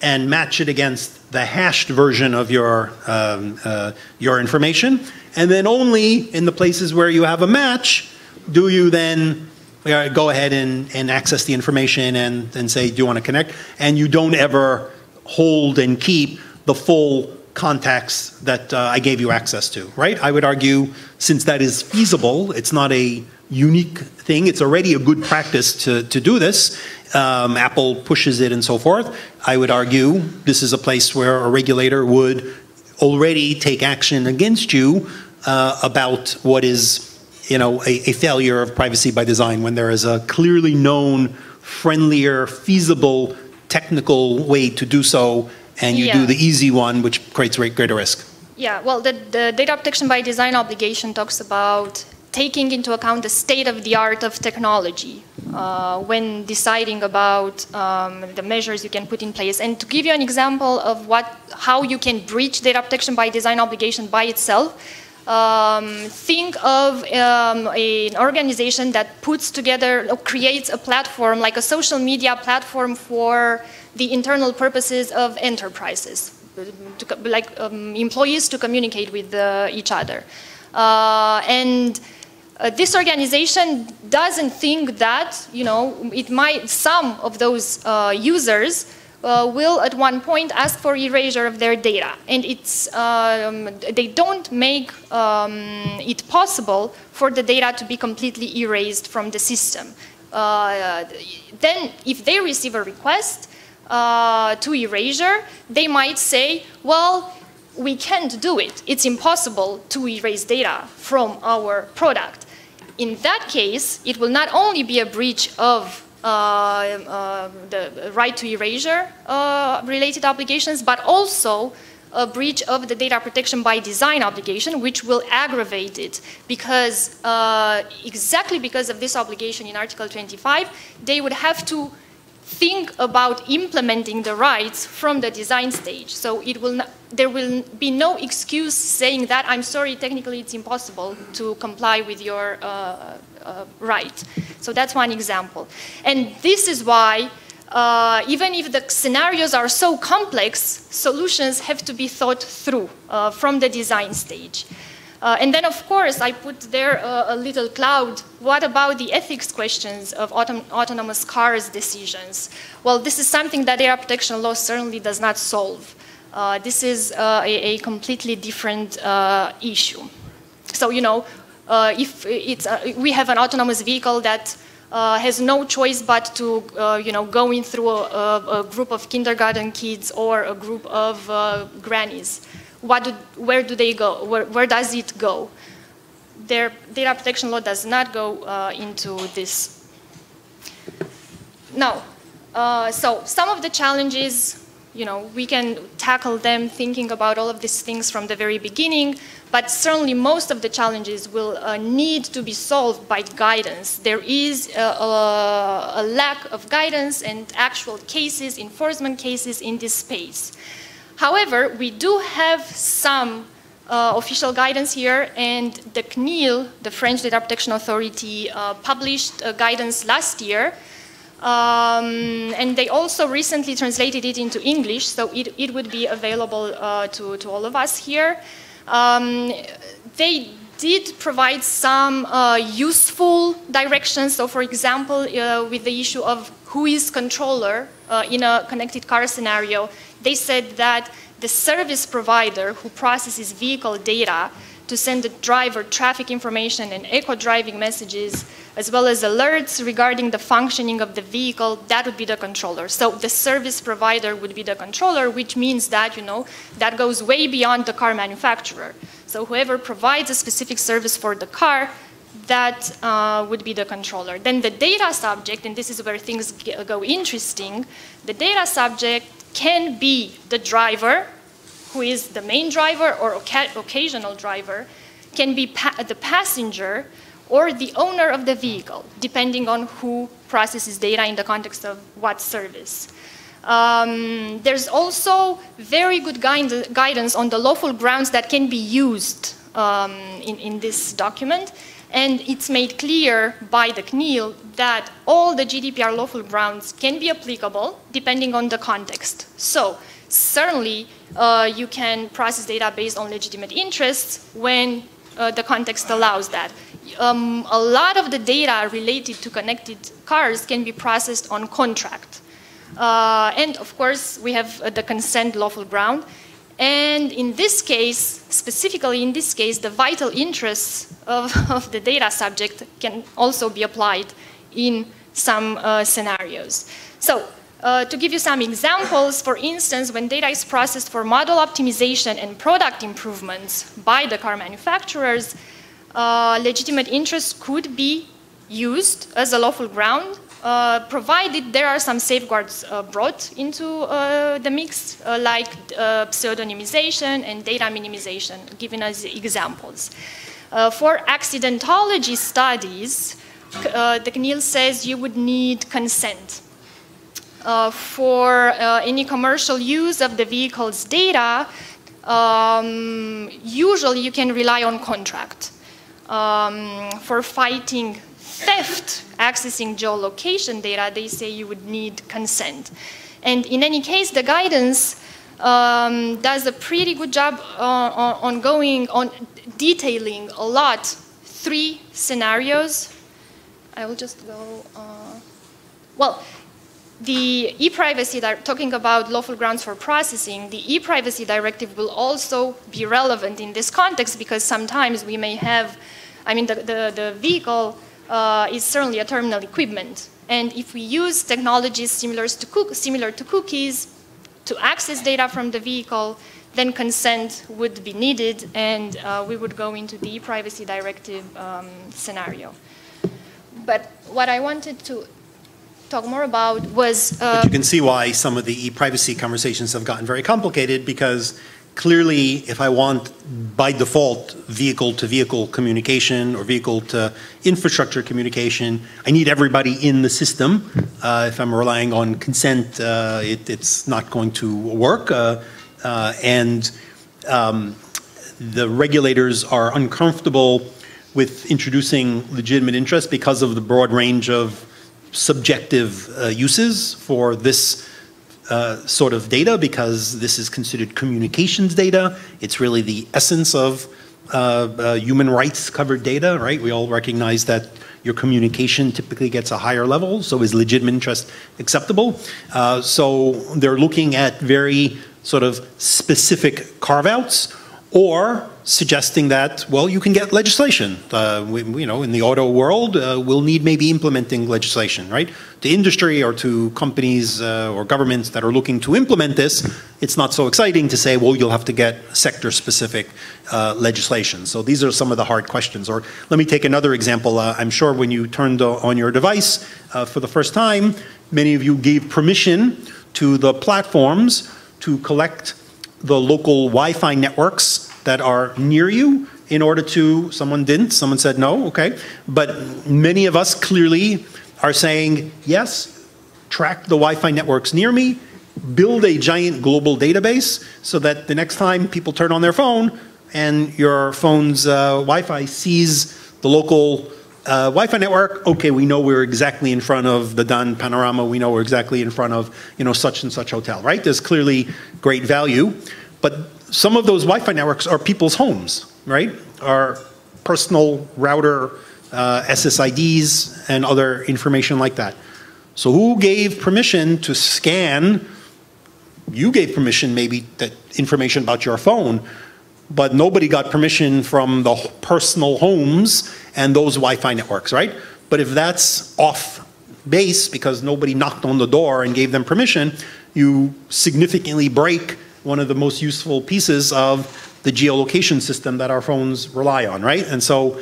and match it against the hashed version of your um, uh, your information, and then only in the places where you have a match do you then uh, go ahead and, and access the information and, and say, do you want to connect? And you don't ever hold and keep the full contacts that uh, I gave you access to, right? I would argue, since that is feasible, it's not a unique thing. It's already a good practice to, to do this. Um, Apple pushes it and so forth. I would argue this is a place where a regulator would already take action against you uh, about what is, you know, a, a failure of privacy by design when there is a clearly known, friendlier, feasible, technical way to do so, and you do the easy one, which creates greater risk. Yeah, well, the, the data protection by design obligation talks about taking into account the state of the art of technology uh, when deciding about um, the measures you can put in place. And to give you an example of what, how you can breach data protection by design obligation by itself, um, think of um, a- an organization that puts together, or creates a platform, like a social media platform for the internal purposes of enterprises, to, like um, employees to communicate with uh, each other. Uh, and uh, this organization doesn't think that, you know, it might, some of those uh, users uh, will at one point ask for erasure of their data. And it's, um, they don't make um, it possible for the data to be completely erased from the system. Uh, then if they receive a request uh, to erasure, they might say, well, we can't do it. It's impossible to erase data from our product. In that case, it will not only be a breach of uh, uh, the right to erasure uh, related obligations, but also a breach of the data protection by design obligation, which will aggravate it. Because uh, exactly because of this obligation in Article 25, they would have to think about implementing the rights from the design stage. So it will not, there will be no excuse saying that I'm sorry, technically it's impossible to comply with your uh, uh, right. So that's one example. And this is why uh, even if the scenarios are so complex, solutions have to be thought through uh, from the design stage. Uh, and then, of course, I put there uh, a little cloud. What about the ethics questions of autom- autonomous cars decisions? Well, this is something that air protection law certainly does not solve. Uh, this is uh, a, a completely different uh, issue. So, you know, uh, if it's, uh, we have an autonomous vehicle that has no choice but to, you know, go in through a, a, a group of kindergarten kids or a group of grannies. What do, where do they go? Where, where does it go? Their data protection law does not go uh, into this. Now, uh, so some of the challenges, you know, we can tackle them thinking about all of these things from the very beginning, but certainly most of the challenges will uh, need to be solved by guidance. There is a, a, a lack of guidance and actual cases, enforcement cases in this space. However, we do have some uh, official guidance here, and the CNIL, the French Data Protection Authority, uh, published guidance last year. Um, and they also recently translated it into English, so it, it would be available uh, to, to all of us here. Um, they did provide some uh, useful directions. So, for example, uh, with the issue of who is controller uh, in a connected car scenario, they said that the service provider who processes vehicle data to send the driver traffic information and eco driving messages, as well as alerts regarding the functioning of the vehicle, that would be the controller. So the service provider would be the controller, which means that, you know, that goes way beyond the car manufacturer. So whoever provides a specific service for the car, that uh, would be the controller. Then the data subject, and this is where things go interesting, the data subject can be the driver, who is the main driver or occasional driver, can be pa the passenger or the owner of the vehicle, depending on who processes data in the context of what service. Um, there's also very good guidance on the lawful grounds that can be used um, in, in this document. And it's made clear by the CNIL that all the GDPR lawful grounds can be applicable depending on the context. So certainly uh, you can process data based on legitimate interests when uh, the context allows that. Um, a lot of the data related to connected cars can be processed on contract. Uh, and of course, we have uh, the consent lawful ground. And in this case, specifically in this case, the vital interests of, of the data subject can also be applied in some uh, scenarios. So uh, to give you some examples, for instance, when data is processed for model optimization and product improvements by the car manufacturers, uh, legitimate interests could be used as a lawful ground, uh, provided there are some safeguards uh, brought into uh, the mix, uh, like pseudonymization and data minimization, given as examples. for accidentology studies, the CNIL says you would need consent. Uh, for uh, any commercial use of the vehicle's data, um, usually you can rely on contract. Um, for fighting theft, accessing geolocation data, they say you would need consent. And in any case, the guidance um, does a pretty good job uh, on, going on detailing a lot three scenarios. I will just go. Uh, well, the e-privacy, talking about lawful grounds for processing, the e-privacy directive will also be relevant in this context because sometimes we may have, I mean, the, the, the vehicle uh, is certainly a terminal equipment. And if we use technologies similar to, similar to cookies to access data from the vehicle, then consent would be needed and uh, we would go into the e-privacy directive um, scenario. But what I wanted to talk more about was. Uh, you can see why some of the e-privacy conversations have gotten very complicated because clearly, if I want by default vehicle to vehicle communication or vehicle to infrastructure communication, I need everybody in the system. Uh, if I'm relying on consent, uh, it, it's not going to work. Uh, uh and um, the regulators are uncomfortable with introducing legitimate interest because of the broad range of subjective uh, uses for this uh, sort of data because this is considered communications data. It's really the essence of uh, uh, human rights covered data, right? We all recognize that your communication typically gets a higher level, so is legitimate interest acceptable? Uh, so they're looking at very sort of specific carve outs or suggesting that, well, you can get legislation. Uh, we, you know, in the auto world, uh, we'll need maybe implementing legislation, right? To industry or to companies uh, or governments that are looking to implement this, it's not so exciting to say, well, you'll have to get sector-specific uh, legislation. So these are some of the hard questions. Or let me take another example. Uh, I'm sure when you turned on your device uh, for the first time, many of you gave permission to the platforms to collect the local Wi-Fi networks that are near you in order to, someone didn't, someone said no, okay. But many of us clearly are saying, yes, track the Wi-Fi networks near me, build a giant global database so that the next time people turn on their phone and your phone's uh, Wi-Fi sees the local uh, Wi-Fi network, okay, we know we're exactly in front of the Dan Panorama, we know we're exactly in front of, you know, such and such hotel, right? There's clearly great value, but some of those Wi-Fi networks are people's homes, right? Are personal router uh, SSIDs and other information like that. So who gave permission to scan? You gave permission maybe that information about your phone, but nobody got permission from the personal homes and those Wi-Fi networks, right? But if that's off base because nobody knocked on the door and gave them permission, you significantly break one of the most useful pieces of the geolocation system that our phones rely on, right? And so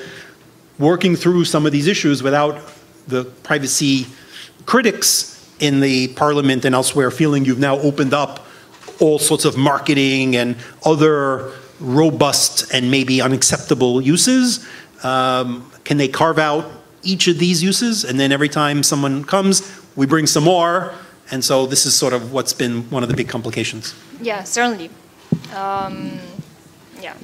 working through some of these issues without the privacy critics in the parliament and elsewhere feeling you've now opened up all sorts of marketing and other robust and maybe unacceptable uses. Um, can they carve out each of these uses and then every time someone comes, we bring some more and so this is sort of what's been one of the big complications. Yeah, certainly. Um, yeah.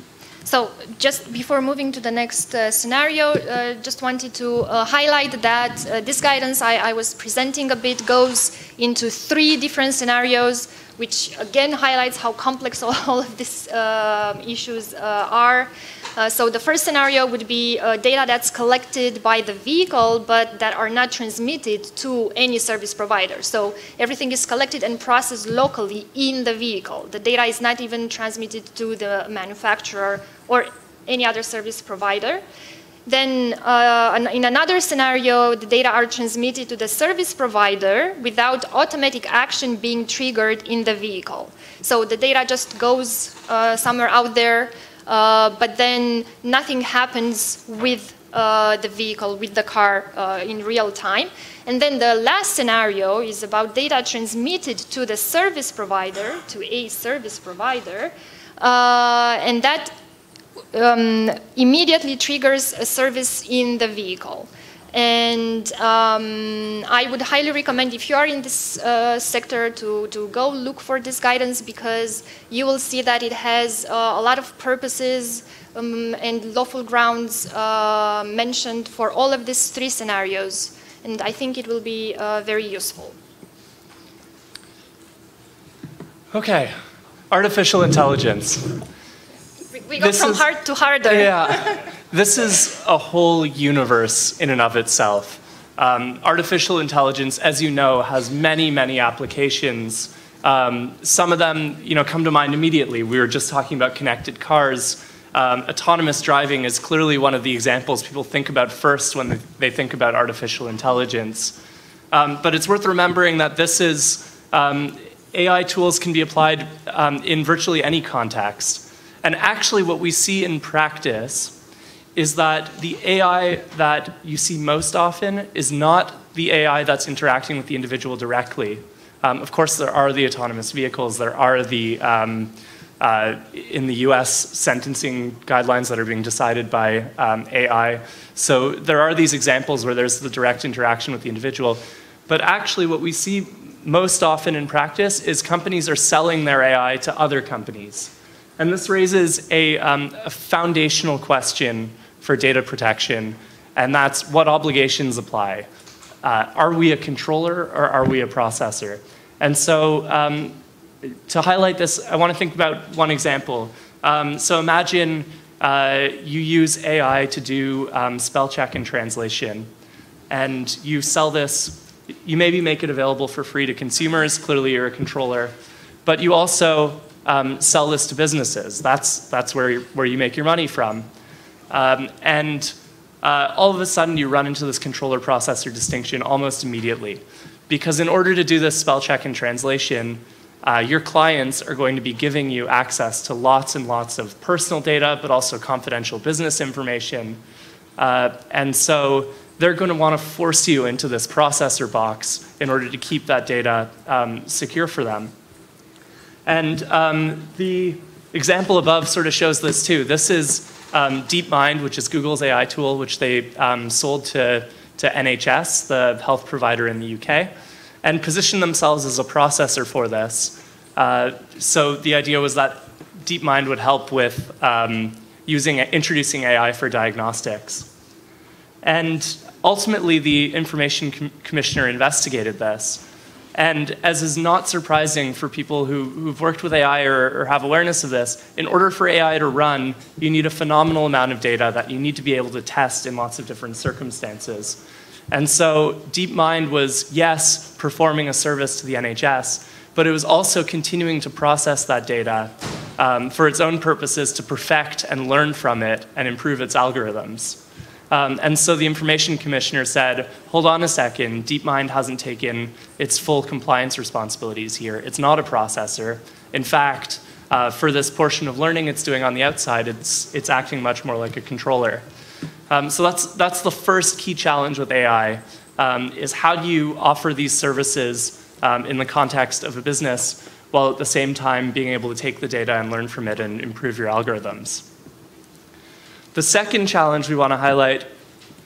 So just before moving to the next uh, scenario, uh, just wanted to uh, highlight that uh, this guidance I, I, was presenting a bit goes into three different scenarios, which again highlights how complex all of these uh, issues uh, are. Uh, so the first scenario would be uh, data that's collected by the vehicle, but that are not transmitted to any service provider. So everything is collected and processed locally in the vehicle. The data is not even transmitted to the manufacturer or any other service provider. Then uh, in another scenario, the data are transmitted to the service provider without automatic action being triggered in the vehicle. So the data just goes uh, somewhere out there, but then nothing happens with uh, the vehicle, with the car uh, in real time. And then the last scenario is about data transmitted to the service provider, to a service provider, uh, and that um, immediately triggers a service in the vehicle. And um, I would highly recommend if you are in this uh, sector to, to go look for this guidance because you will see that it has uh, a lot of purposes um, and lawful grounds uh, mentioned for all of these three scenarios. And I think it will be uh, very useful. Okay, artificial intelligence. We, we go This from is- hard to harder. Yeah, this is a whole universe in and of itself. Um, artificial intelligence, as you know, has many, many applications. Um, some of them, you know, come to mind immediately. We were just talking about connected cars. Um, autonomous driving is clearly one of the examples people think about first when they- think about artificial intelligence. Um, but it's worth remembering that this is um, AI tools can be applied um, in virtually any context. And actually, what we see in practice is that the AI that you see most often is not the AI that's interacting with the individual directly. Um, of course, there are the autonomous vehicles, there are the, um, uh, in the US, sentencing guidelines that are being decided by um, AI. So there are these examples where there's the direct interaction with the individual. But actually, what we see most often in practice is companies are selling their AI to other companies. And this raises a, um, a foundational question for data protection, and that's what obligations apply. Uh, are we a controller or are we a processor? And so, um, to highlight this, I want to think about one example. Um, so, imagine uh, you use AI to do um, spell check and translation, and you sell this. You maybe make it available for free to consumers. Clearly, you're a controller, but you also um, sell this to businesses. That's, that's where, where you make your money from. Um, and uh, all of a sudden, you run into this controller processor distinction almost immediately. Because in order to do this spell check and translation, uh, your clients are going to be giving you access to lots and lots of personal data, but also confidential business information. Uh, and so they're going to want to force you into this processor box in order to keep that data um, secure for them. And um, the example above sort of shows this too. This is um, DeepMind, which is Google's AI tool, which they um, sold to, to NHS, the health provider in the UK, and positioned themselves as a processor for this. Uh, so the idea was that DeepMind would help with um, using introducing AI for diagnostics. And ultimately, the Information Com- Commissioner investigated this. And as is not surprising for people who, who've worked with AI or, or have awareness of this, in order for AI to run, you need a phenomenal amount of data that you need to be able to test in lots of different circumstances. And so DeepMind was, yes, performing a service to the NHS, but it was also continuing to process that data um, for its own purposes to perfect and learn from it and improve its algorithms. Um, and so the Information Commissioner said, hold on a second, DeepMind hasn't taken its full compliance responsibilities here. It's not a processor. In fact, uh, for this portion of learning it's doing on the outside, it's, it's acting much more like a controller. Um, so that's, that's the first key challenge with AI, um, is how do you offer these services um, in the context of a business while at the same time being able to take the data and learn from it and improve your algorithms. The second challenge we want to highlight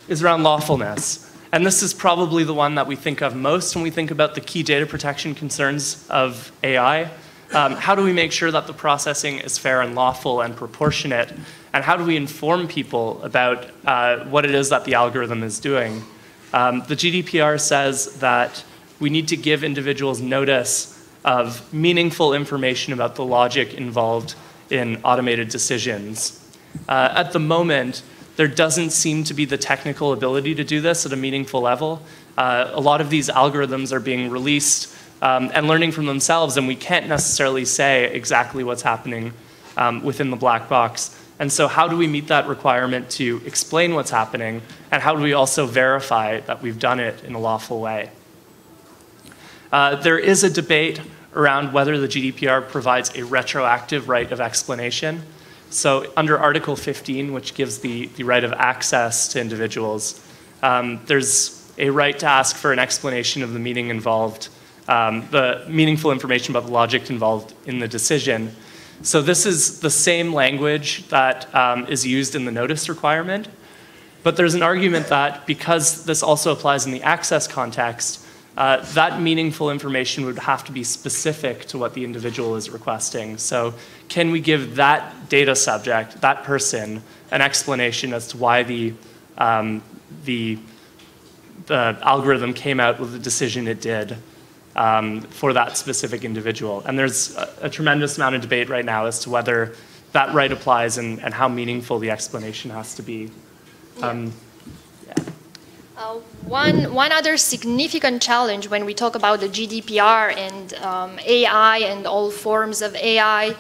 is around lawfulness. And this is probably the one that we think of most when we think about the key data protection concerns of AI. Um, how do we make sure that the processing is fair and lawful and proportionate? And how do we inform people about uh, what it is that the algorithm is doing? Um, the GDPR says that we need to give individuals notice of meaningful information about the logic involved in automated decisions. Uh, at the moment, there doesn't seem to be the technical ability to do this at a meaningful level. Uh, a lot of these algorithms are being released um, and learning from themselves, and we can't necessarily say exactly what's happening um, within the black box. And so, how do we meet that requirement to explain what's happening, and how do we also verify that we've done it in a lawful way? Uh, there is a debate around whether the GDPR provides a retroactive right of explanation. So, under Article 15, which gives the, the right of access to individuals, um, there's a right to ask for an explanation of the meaning involved, um, the meaningful information about the logic involved in the decision. So, this is the same language that um, is used in the notice requirement, but there's an argument that because this also applies in the access context, uh, that meaningful information would have to be specific to what the individual is requesting. So, can we give that data subject, that person, an explanation as to why the, um, the, the algorithm came out with the decision it did um, for that specific individual? And there's a, a, tremendous amount of debate right now as to whether that right applies and, and how meaningful the explanation has to be. Um, uh, one, one other significant challenge when we talk about the GDPR and um, AI and all forms of AI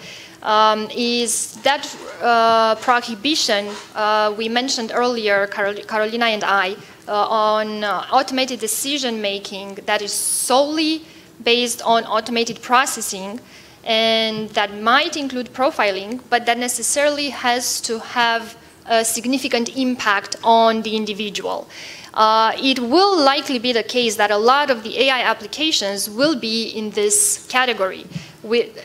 um, is that uh, prohibition uh, we mentioned earlier, Carol Carolina and I, uh, on uh, automated decision making that is solely based on automated processing and that might include profiling, but that necessarily has to have a significant impact on the individual. Uh, it will likely be the case that a lot of the AI applications will be in this category. With,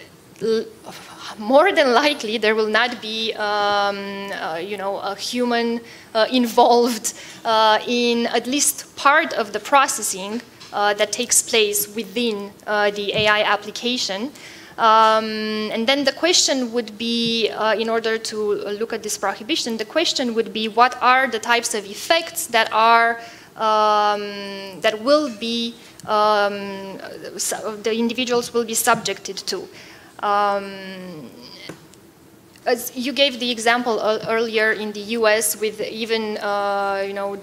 more than likely, there will not be, um, uh, you know, a human uh, involved uh, in at least part of the processing uh, that takes place within uh, the AI application. Um, and then the question would be, uh, in order to look at this prohibition, the question would be what are the types of effects that are um, that will be um, the individuals will be subjected to. Um, as you gave the example earlier in the U.S. with even uh, you know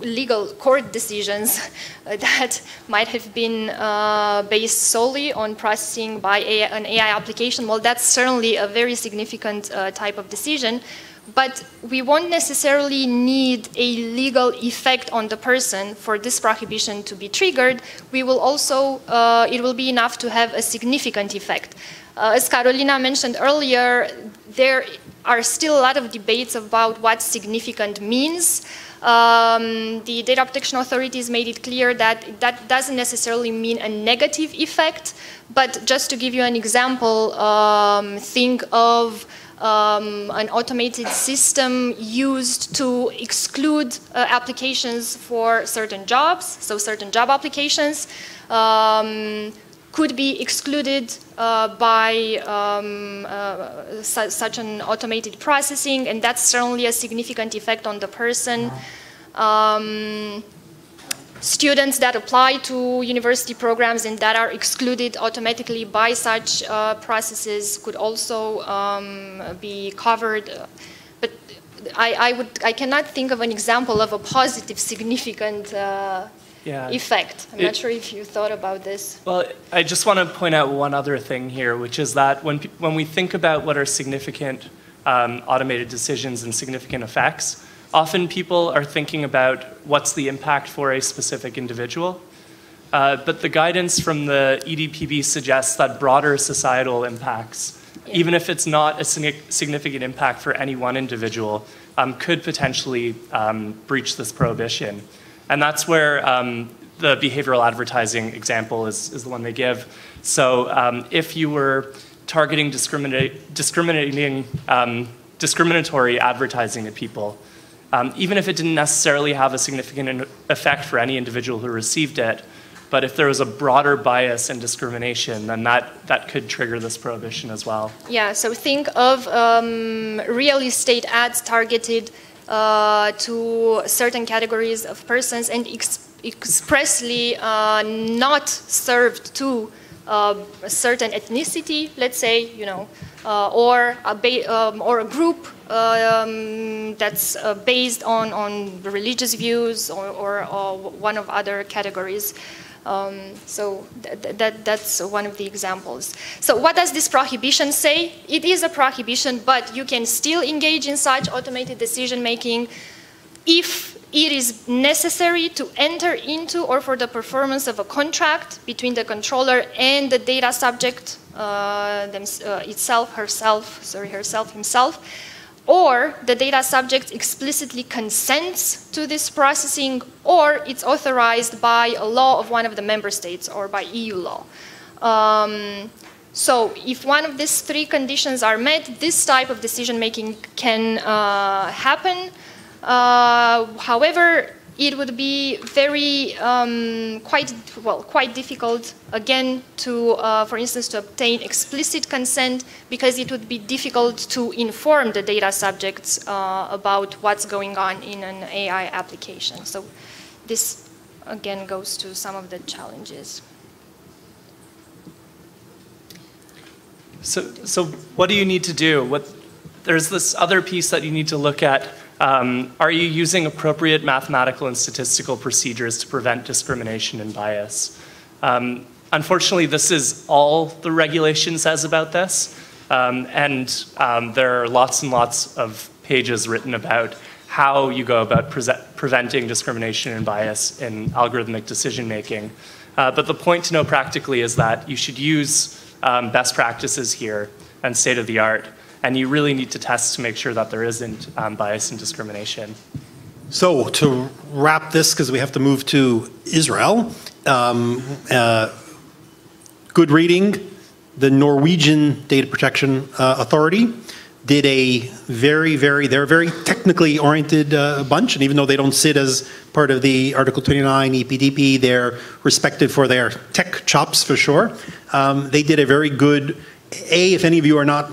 legal court decisions that might have been uh, based solely on processing by AI, an AI application. Well, that's certainly a very significant uh, type of decision, but we won't necessarily need a legal effect on the person for this prohibition to be triggered. We will also uh, it will be enough to have a significant effect. Uh, as Carolina mentioned earlier, there are still a lot of debates about what significant means. Um, the data protection authorities made it clear that that doesn't necessarily mean a negative effect, but just to give you an example, um, think of um, an automated system used to exclude uh, applications for certain jobs, so certain job applications. Um, could be excluded uh, by um, uh, su such an automated processing, and that's certainly a significant effect on the person. Um, students that apply to university programs and that are excluded automatically by such uh, processes could also um, be covered. But I, I, would, I cannot think of an example of a positive, significant uh, yeah. effect. I'm it, not sure if you thought about this. Well, I just want to point out one other thing here, which is that when, when we think about what are significant um, automated decisions and significant effects, often people are thinking about what's the impact for a specific individual. Uh, but the guidance from the EDPB suggests that broader societal impacts, yeah. even if it's not a significant impact for any one individual, um, could potentially um, breach this prohibition. And that's where um, the behavioral advertising example is, is the one they give. So um, if you were targeting discriminating, um, discriminatory advertising at people, um, even if it didn't necessarily have a significant effect for any individual who received it, but if there was a broader bias and discrimination, then that, that could trigger this prohibition as well. Yeah, so think of um, real estate ads targeted to certain categories of persons and ex expressly uh, not served to uh, a certain ethnicity, let's say, you know, uh, or a um, or a group um, that's uh, based on on religious views or, or, or one of other categories. Um, so th- that, that's one of the examples. So what does this prohibition say? It is a prohibition, but you can still engage in such automated decision making if it is necessary to enter into or for the performance of a contract between the controller and the data subject uh, them, uh, itself, herself, sorry, herself, himself, or the data subject explicitly consents to this processing, or it's authorized by a law of one of the member states or by EU law. Um, so if one of these three conditions are met, this type of decision making can uh, happen. Uh, however, it would be very um, quite well quite difficult again to, uh, for instance, to obtain explicit consent because it would be difficult to inform the data subjects uh, about what's going on in an AI application. So this again goes to some of the challenges. So, so what do you need to do? What, there's this other piece that you need to look at. Um, are you using appropriate mathematical and statistical procedures to prevent discrimination and bias? Um, unfortunately, this is all the regulation says about this. Um, and um, there are lots and lots of pages written about how you go about pre preventing discrimination and bias in algorithmic decision making. Uh, but the point to know practically is that you should use um, best practices here and state of the art. And you really need to test to make sure that there isn't um, bias and discrimination. So to wrap this, because we have to move to Israel, um, uh, good reading. The Norwegian Data Protection uh, Authority did a very, very, they're a very technically oriented uh, bunch, and even though they don't sit as part of the Article 29 EDPB, they're respected for their tech chops for sure. Um, they did a very good, A, if any of you are not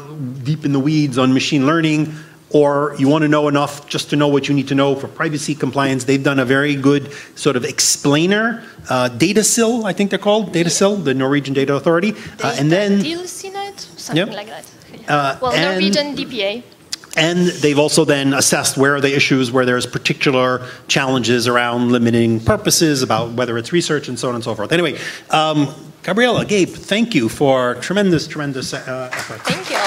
deep in the weeds on machine learning, or you want to know enough just to know what you need to know for privacy compliance, they've done a very good sort of explainer. Uh, DataSil, I think they're called, DataSil, the Norwegian Data Authority. Uh, and then something like that. Uh, well, and- Norwegian DPA. And they've also then assessed where are the issues where there's particular challenges around limiting purposes, about whether it's research and so on and so forth. Anyway, um, Gabriela, Gabe, thank you for tremendous, tremendous uh, effort. Thank you.